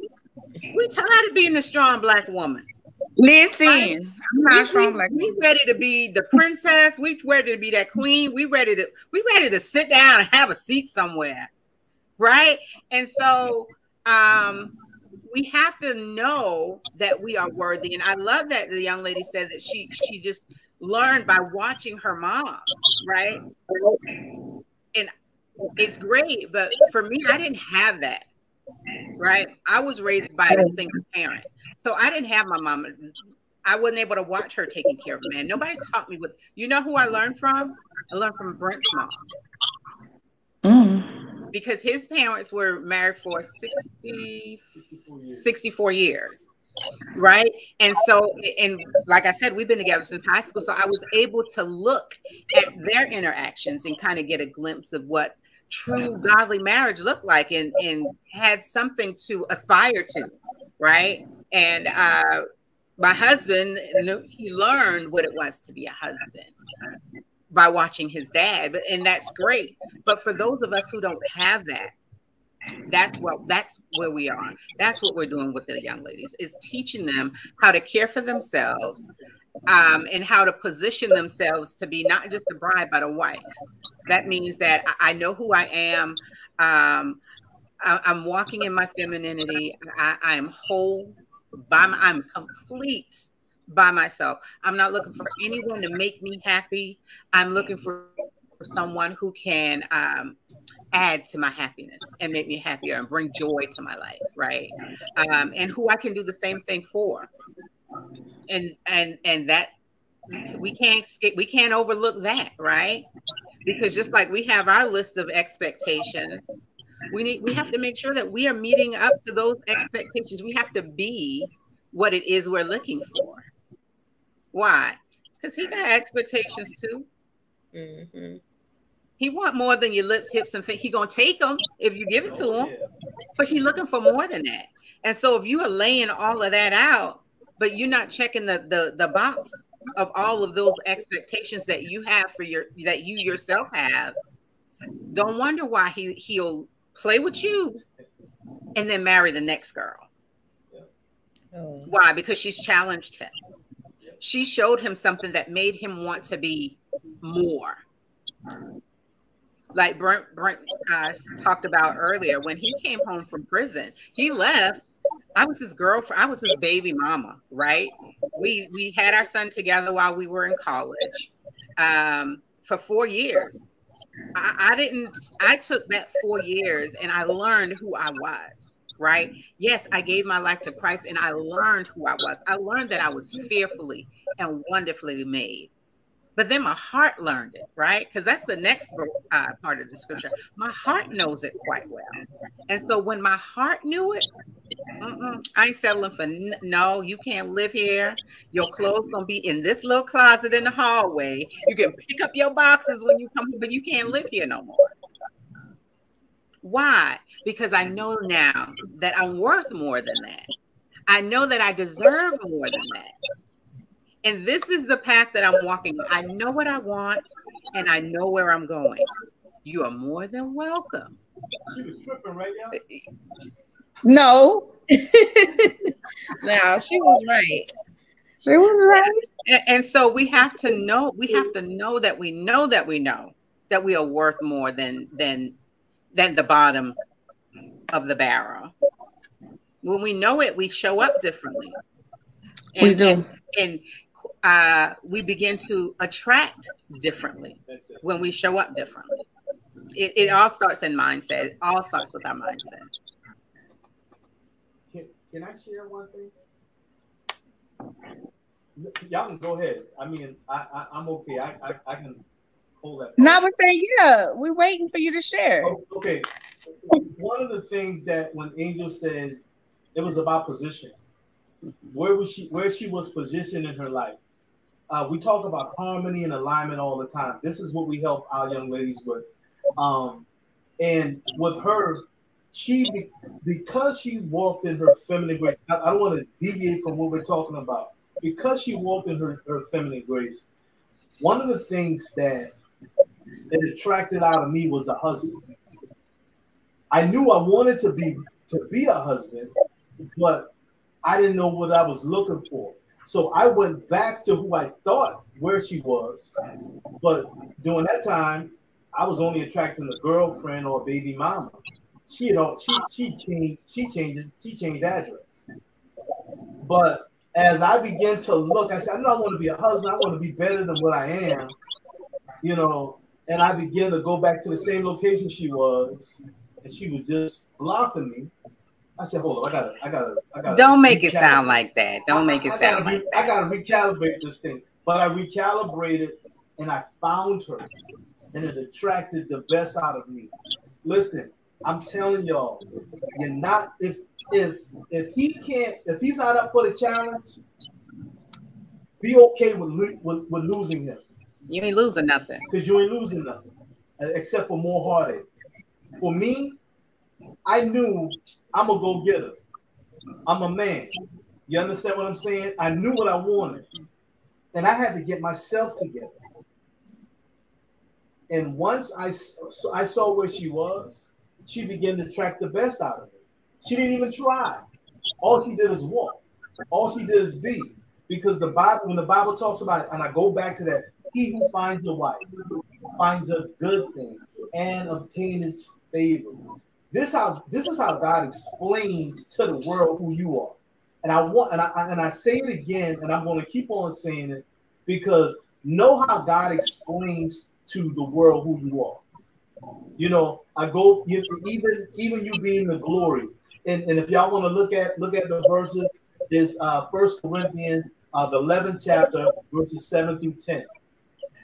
We're tired of being a strong black woman. Listen, right? I'm not we, strong we, we ready to be the princess. We ready to be that queen. We ready to we ready to sit down and have a seat somewhere right? And so um we have to know that we are worthy. And I love that the young lady said that she she just learned by watching her mom, right? And it's great, but for me, I didn't have that. Right. I was raised by a single parent. So I didn't have my mom. I wasn't able to watch her taking care of a man. Nobody taught me what you know who I learned from? I learned from Brent's mom. Mm because his parents were married for 60, 64 years. 64 years right? And so and like i said we've been together since high school so i was able to look at their interactions and kind of get a glimpse of what true godly marriage looked like and and had something to aspire to right? And uh my husband he learned what it was to be a husband by watching his dad and that's great. But for those of us who don't have that that's what that's where we are that's what we're doing with the young ladies is teaching them how to care for themselves um, and how to position themselves to be not just a bride but a wife that means that i know who i am um, I, am walking in my femininity I, I am whole by my, i'm complete by myself. I'm not looking for anyone to make me happy. I'm looking for, someone who can um, add to my happiness and make me happier and bring joy to my life, right? Um, and who I can do the same thing for. And and and that we can't skip, we can't overlook that, right? Because just like we have our list of expectations, we need we have to make sure that we are meeting up to those expectations. We have to be what it is we're looking for. Why? Because he got expectations too. Mm-hmm. He want more than your lips, hips, and feet. He gonna take them if you give it to oh, him, but he looking for more than that. And so if you are laying all of that out, but you're not checking the the the box of all of those expectations that you have for your that you yourself have, don't wonder why he he'll play with you and then marry the next girl. Oh. Why? Because she's challenged him she showed him something that made him want to be more. Like Brent, Brent uh, talked about earlier, when he came home from prison, he left. I was his girlfriend. I was his baby mama, right? We we had our son together while we were in college. Um, for four years. I, I didn't, I took that four years and I learned who I was, right? Yes, I gave my life to Christ and I learned who I was. I learned that I was fearfully and wonderfully made. But then my heart learned it, right? Because that's the next uh, part of the scripture. My heart knows it quite well. And so when my heart knew it, I ain't settling for no. You can't live here. Your clothes gonna be in this little closet in the hallway. You can pick up your boxes when you come, but you can't live here no more. Why? Because I know now that I'm worth more than that. I know that I deserve more than that. And this is the path that I'm walking. I know what I want and I know where I'm going. You are more than welcome. She was tripping, right? Now? No. *laughs* now she was right. She was right. And, and, so we have to know, we have to know that we know that we know that we are worth more than than than the bottom of the barrel. When we know it, we show up differently. And, we do. And, and uh, we begin to attract differently when we show up differently. It, it all starts in mindset. It all starts with our mindset. Can can I share one thing? Y'all can go ahead. I mean, I, I am okay. I, I, I can hold that. No, I was saying, yeah, we're waiting for you to share. Oh, okay. One of the things that when Angel said it was about position, where was she? Where she was positioned in her life. Uh, we talk about harmony and alignment all the time. This is what we help our young ladies with. Um, and with her, she because she walked in her feminine grace. I, I don't want to deviate from what we're talking about. Because she walked in her, her feminine grace, one of the things that it attracted out of me was a husband. I knew I wanted to be to be a husband, but I didn't know what I was looking for. So I went back to who I thought where she was, but during that time, I was only attracting a girlfriend or a baby mama she don't she she changed she changes she changed address. But as I began to look, I said, I know I want to be a husband, I want to be better than what I am, you know. And I began to go back to the same location she was, and she was just blocking me. I said, hold on, I gotta, I gotta, I gotta. Don't make it sound like that. Don't make it I, sound like that. I gotta recalibrate this thing. But I recalibrated and I found her, and it attracted the best out of me. Listen, I'm telling y'all, you're not if if if he can't if he's not up for the challenge, be okay with with, with losing him. You ain't losing nothing because you ain't losing nothing except for more heartache. For me, I knew I'm a go getter. I'm a man. You understand what I'm saying? I knew what I wanted, and I had to get myself together. And once I I saw where she was, she began to track the best out of me. She didn't even try. All she did is walk. All she did is be. Because the Bible, when the Bible talks about it, and I go back to that, he who finds a wife finds a good thing and obtains favor. This how this is how God explains to the world who you are. And I want and I and I say it again, and I'm going to keep on saying it because know how God explains to the world who you are. You know, I go even even you being the glory. And, and if y'all want to look at look at the verses, is uh First Corinthians uh, the 11th chapter, verses 7 through 10.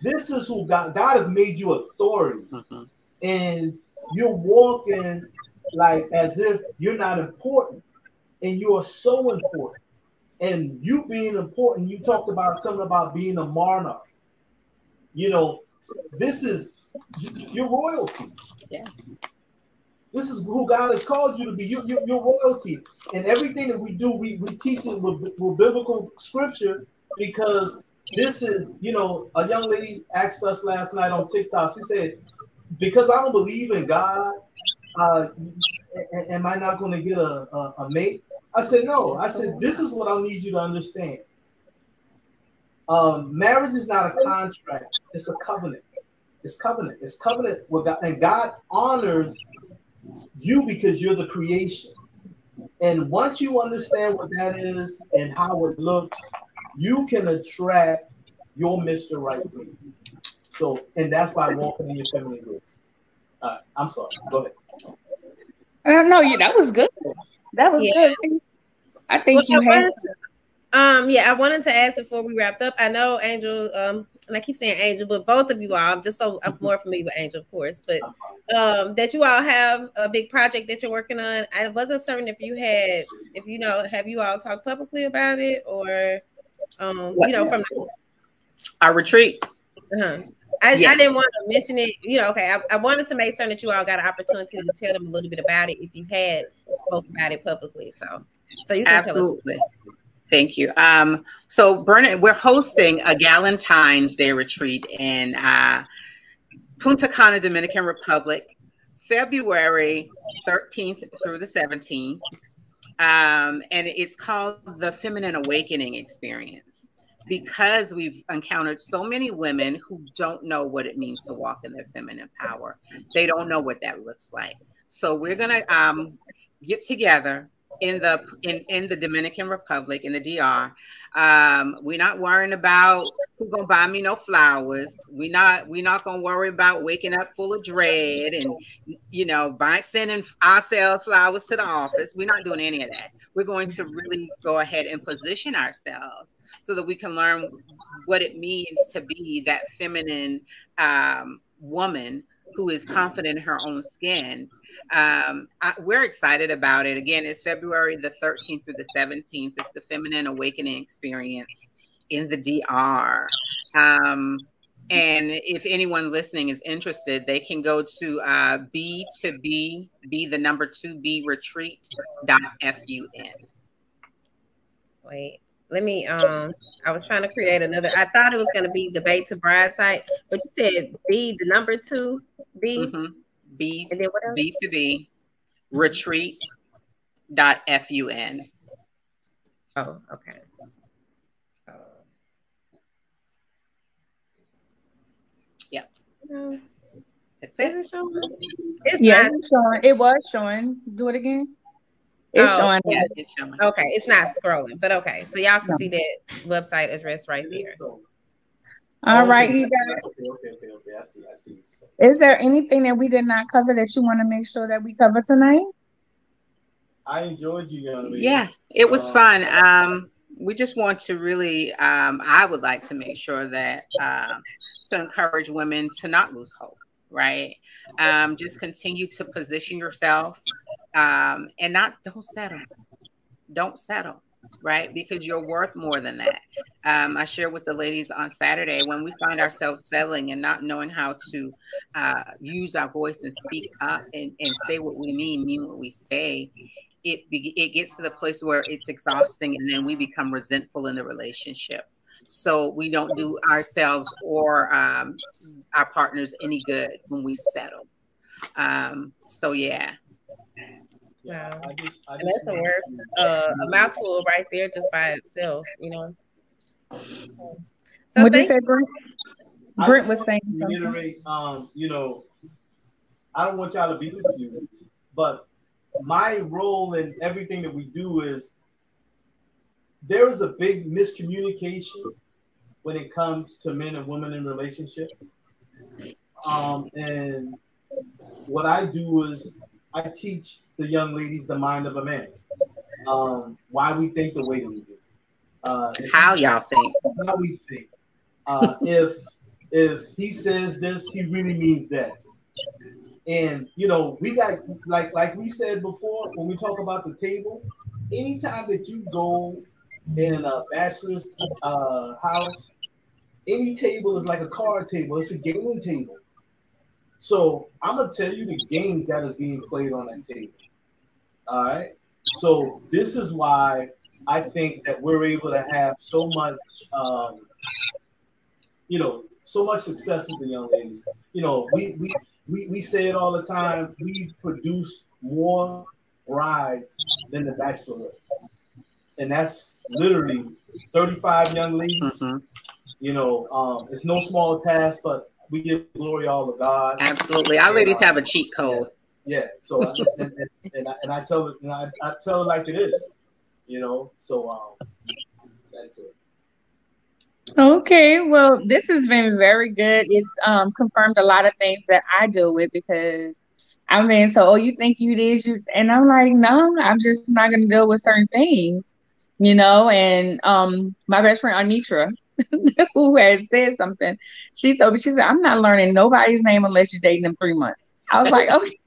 This is who God God has made you authority, mm-hmm. and you're walking like as if you're not important, and you are so important. And you being important, you talked about something about being a monarch. You know, this is your royalty. Yes. This is who God has called you to be. Your, your, your royalty. And everything that we do, we, we teach it with, with biblical scripture because this is, you know, a young lady asked us last night on TikTok. She said, because I don't believe in God, uh, am I not going to get a, a, a mate? I said, no. I said, this is what I need you to understand. Um, marriage is not a contract, it's a covenant. It's covenant. It's covenant with God, and God honors you because you're the creation. And once you understand what that is and how it looks, you can attract your Mr. Right. So, and that's by walking in your feminine grace. Uh, I'm sorry. Go ahead. Uh, no, yeah, that was good. That was yeah. good. I think well, you I had. um, yeah, I wanted to ask before we wrapped up. I know Angel, um, and I keep saying Angel, but both of you all, I'm just so I'm more familiar with Angel, of course, but um, that you all have a big project that you're working on. I wasn't certain if you had, if you know, have you all talked publicly about it or, um, what? you know, from our retreat. Uh-huh. I, yeah. I, didn't want to mention it. You know, okay. I, I, wanted to make certain that you all got an opportunity to tell them a little bit about it if you had spoke about it publicly. So, so you can absolutely. Thank you. Um, so, Bernard, we're hosting a Galentine's Day retreat in uh, Punta Cana, Dominican Republic, February 13th through the 17th. Um, and it's called the Feminine Awakening Experience because we've encountered so many women who don't know what it means to walk in their feminine power. They don't know what that looks like. So we're gonna um, get together in the in, in the Dominican Republic in the DR. Um, we're not worrying about who's gonna buy me no flowers. We not we not gonna worry about waking up full of dread and you know buying sending ourselves flowers to the office. We're not doing any of that. We're going to really go ahead and position ourselves so that we can learn what it means to be that feminine um, woman who is confident in her own skin. Um, I, we're excited about it. Again, it's February the 13th through the 17th. It's the Feminine Awakening Experience in the DR. Um, and if anyone listening is interested, they can go to uh, B to B, B the number two B retreat.fun. Wait, let me um I was trying to create another. I thought it was gonna be the Bae to Bride site, but you said B the number two B mm-hmm. B and then what else? B to B retreat dot fun. Oh, okay. Uh, yeah. No. That's it. Is it showing? It's yeah, it's showing. It was showing. Do it again. It's oh, showing. Yeah, it's showing. Okay, it's not scrolling, but okay. So y'all can no. see that website address right there. All right, you guys. Okay, okay, okay, okay. I see. I see. Is there anything that we did not cover that you want to make sure that we cover tonight? I enjoyed you, young lady. Yeah, it was uh, fun. Um, we just want to really. Um, I would like to make sure that um, to encourage women to not lose hope. Right. Um, just continue to position yourself um, and not don't settle. Don't settle right? Because you're worth more than that. Um, i shared with the ladies on saturday when we find ourselves settling and not knowing how to uh, use our voice and speak up and, and say what we mean mean what we say it it gets to the place where it's exhausting and then we become resentful in the relationship. So we don't do ourselves or um, our partners any good when we settle. Um, so yeah yeah, I just, I and that's a word, uh, a mouthful right there just by itself, you know. So what did you say, Brent? Brent was saying reiterate, um, you know, I don't want y'all to be confused, but my role in everything that we do is there is a big miscommunication when it comes to men and women in relationship. Um, and what I do is I teach the young ladies the mind of a man. Um, why we think the way that we do. Uh, how y'all think? How we think. Uh, if if he says this, he really means that. And you know, we got like like we said before when we talk about the table. Anytime that you go in a bachelor's uh, house, any table is like a card table. It's a gaming table. So I'm gonna tell you the games that is being played on that table. All right. So this is why I think that we're able to have so much, um, you know, so much success with the young ladies. You know, we we we, we say it all the time. We produce more brides than the bachelorette, and that's literally 35 young ladies. Mm-hmm. You know, um, it's no small task, but we give glory all to God. Absolutely, our ladies have a cheat code. Yeah, yeah. so I, and, and, and, I, and I tell it, I, I tell it like it is, you know. So um, that's it. Okay, well, this has been very good. It's um confirmed a lot of things that I deal with because I'm being told, "Oh, you think you this?" You, and I'm like, "No, I'm just not going to deal with certain things," you know. And um, my best friend Anitra, *laughs* who had said something, she told me, she said, "I'm not learning nobody's name unless you're dating them three months." I was like, "Okay,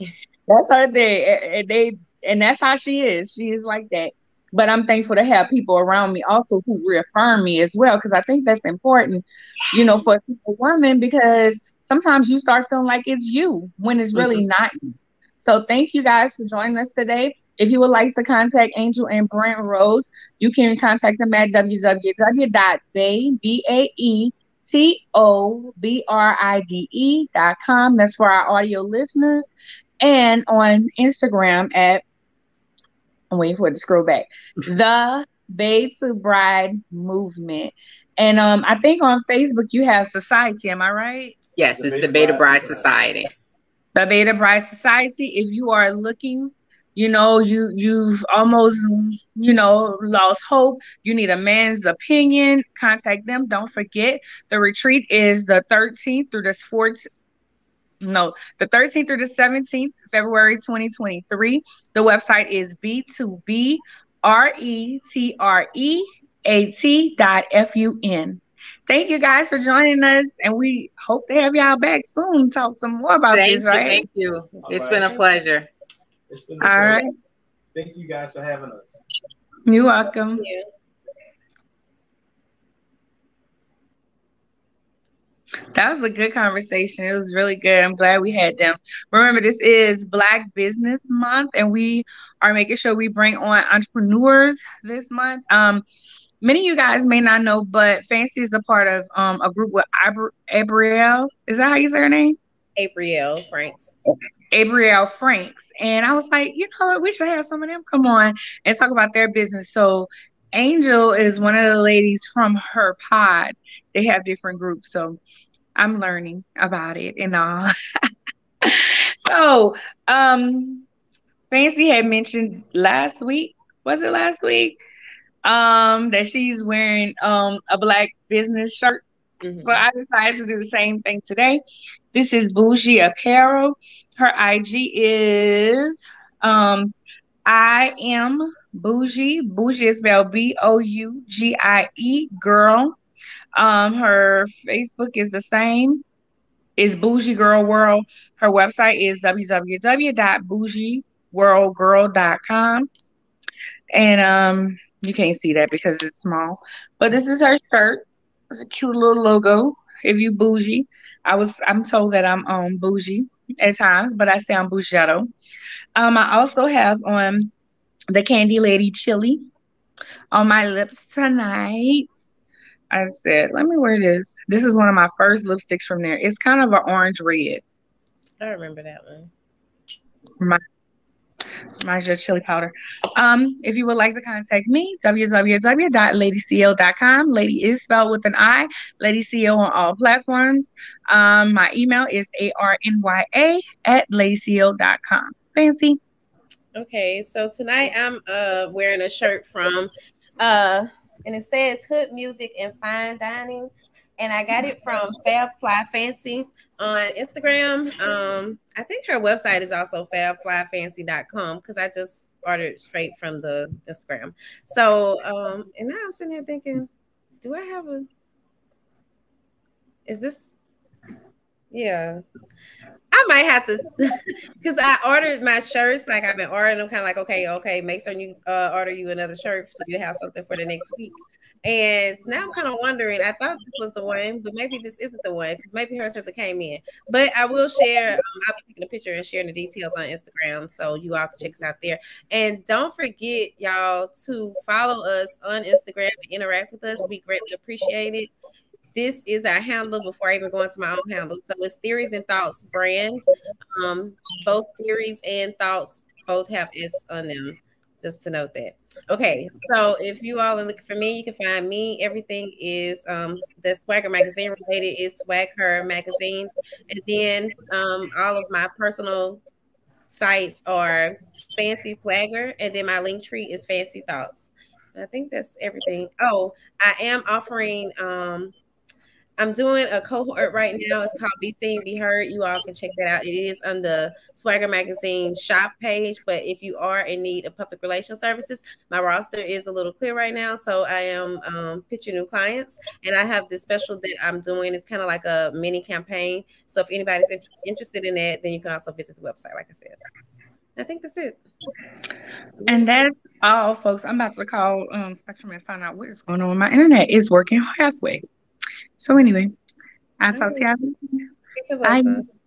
*laughs* that's her thing," and they, and that's how she is. She is like that but I'm thankful to have people around me also who reaffirm me as well because I think that's important, yes. you know, for a woman because sometimes you start feeling like it's you when it's really mm-hmm. not you. So thank you guys for joining us today. If you would like to contact Angel and Brent Rhodes, you can contact them at www.bae.com. That's for our audio listeners. And on Instagram at I'm waiting for it to scroll back. the Bae to Bride movement. And um, I think on Facebook you have society. Am I right? Yes, the it's the Bae to Bride Society. The Bae to Bride Society. If you are looking, you know, you you've almost, you know, lost hope. You need a man's opinion. Contact them. Don't forget the retreat is the 13th through the 14th no, the 13th through the 17th, February 2023. The website is B2B R E T R E A T dot F U N. Thank you guys for joining us, and we hope to have y'all back soon. Talk some more about thank this, you, right? Thank you. All it's right. been a pleasure. It's been All pleasure. right. Thank you guys for having us. You're welcome. Thank you. That was a good conversation. It was really good. I'm glad we had them. Remember, this is Black Business Month, and we are making sure we bring on entrepreneurs this month. Um, many of you guys may not know, but Fancy is a part of um, a group with Abrielle. Is that how you say her name? Abrielle Franks. Abrielle Franks. And I was like, you know what? We should have some of them come on and talk about their business. So Angel is one of the ladies from her pod. They have different groups. So I'm learning about it and all. *laughs* so, um, Fancy had mentioned last week, was it last week? Um, that she's wearing um a black business shirt. Mm-hmm. But I decided to do the same thing today. This is Bougie Apparel. Her IG is um I am Bougie. Bougie is spelled B O U G I E girl. Um, her Facebook is the same. Is Bougie Girl World. Her website is www.bougieworldgirl.com. And um, you can't see that because it's small. But this is her shirt. It's a cute little logo. If you bougie, I was I'm told that I'm um bougie at times, but I say I'm bougetto. Um, I also have on the Candy Lady Chili on my lips tonight. I said, let me wear this. This is one of my first lipsticks from there. It's kind of an orange red. I remember that one. My Reminds your chili powder. Um, if you would like to contact me, www.ladycl.com. Lady is spelled with an I. Lady CEO on all platforms. Um, my email is arnya at ladycl.com. Fancy. Okay, so tonight I'm uh wearing a shirt from uh and it says Hood Music and Fine Dining, and I got it from Fab Fly Fancy on Instagram. Um, I think her website is also fabflyfancy.com because I just ordered straight from the Instagram. So, um, and now I'm sitting here thinking, do I have a? Is this? Yeah, I might have to *laughs* because I ordered my shirts. Like I've been ordering them, kind of like okay, okay, make sure you uh, order you another shirt so you have something for the next week. And now I'm kind of wondering. I thought this was the one, but maybe this isn't the one because maybe hers hasn't came in. But I will share. Um, I'll be taking a picture and sharing the details on Instagram, so you all can check us out there. And don't forget, y'all, to follow us on Instagram and interact with us. We greatly appreciate it this is our handle before I even go into my own handle. So it's Theories and Thoughts brand. Um, both theories and thoughts both have S on them, just to note that. Okay, so if you all are looking for me, you can find me. Everything is um, the Swag Her Magazine related is Swag Her Magazine. And then um, all of my personal sites are Fancy Swagger. And then my link tree is Fancy Thoughts. I think that's everything. Oh, I am offering um I'm doing a cohort right now. It's called Be Seen, Be Heard. You all can check that out. It is on the Swag Her Magazine shop page. But if you are in need of public relations services, my roster is a little clear right now. So I am um, pitching new clients. And I have this special that I'm doing. It's kind of like a mini campaign. So if anybody's interested in that, then you can also visit the website, like I said. I think that's it. And that's all, folks. I'm about to call um, Spectrum and find out what is going on my internet. is working halfway. So anyway, I'll talk to you.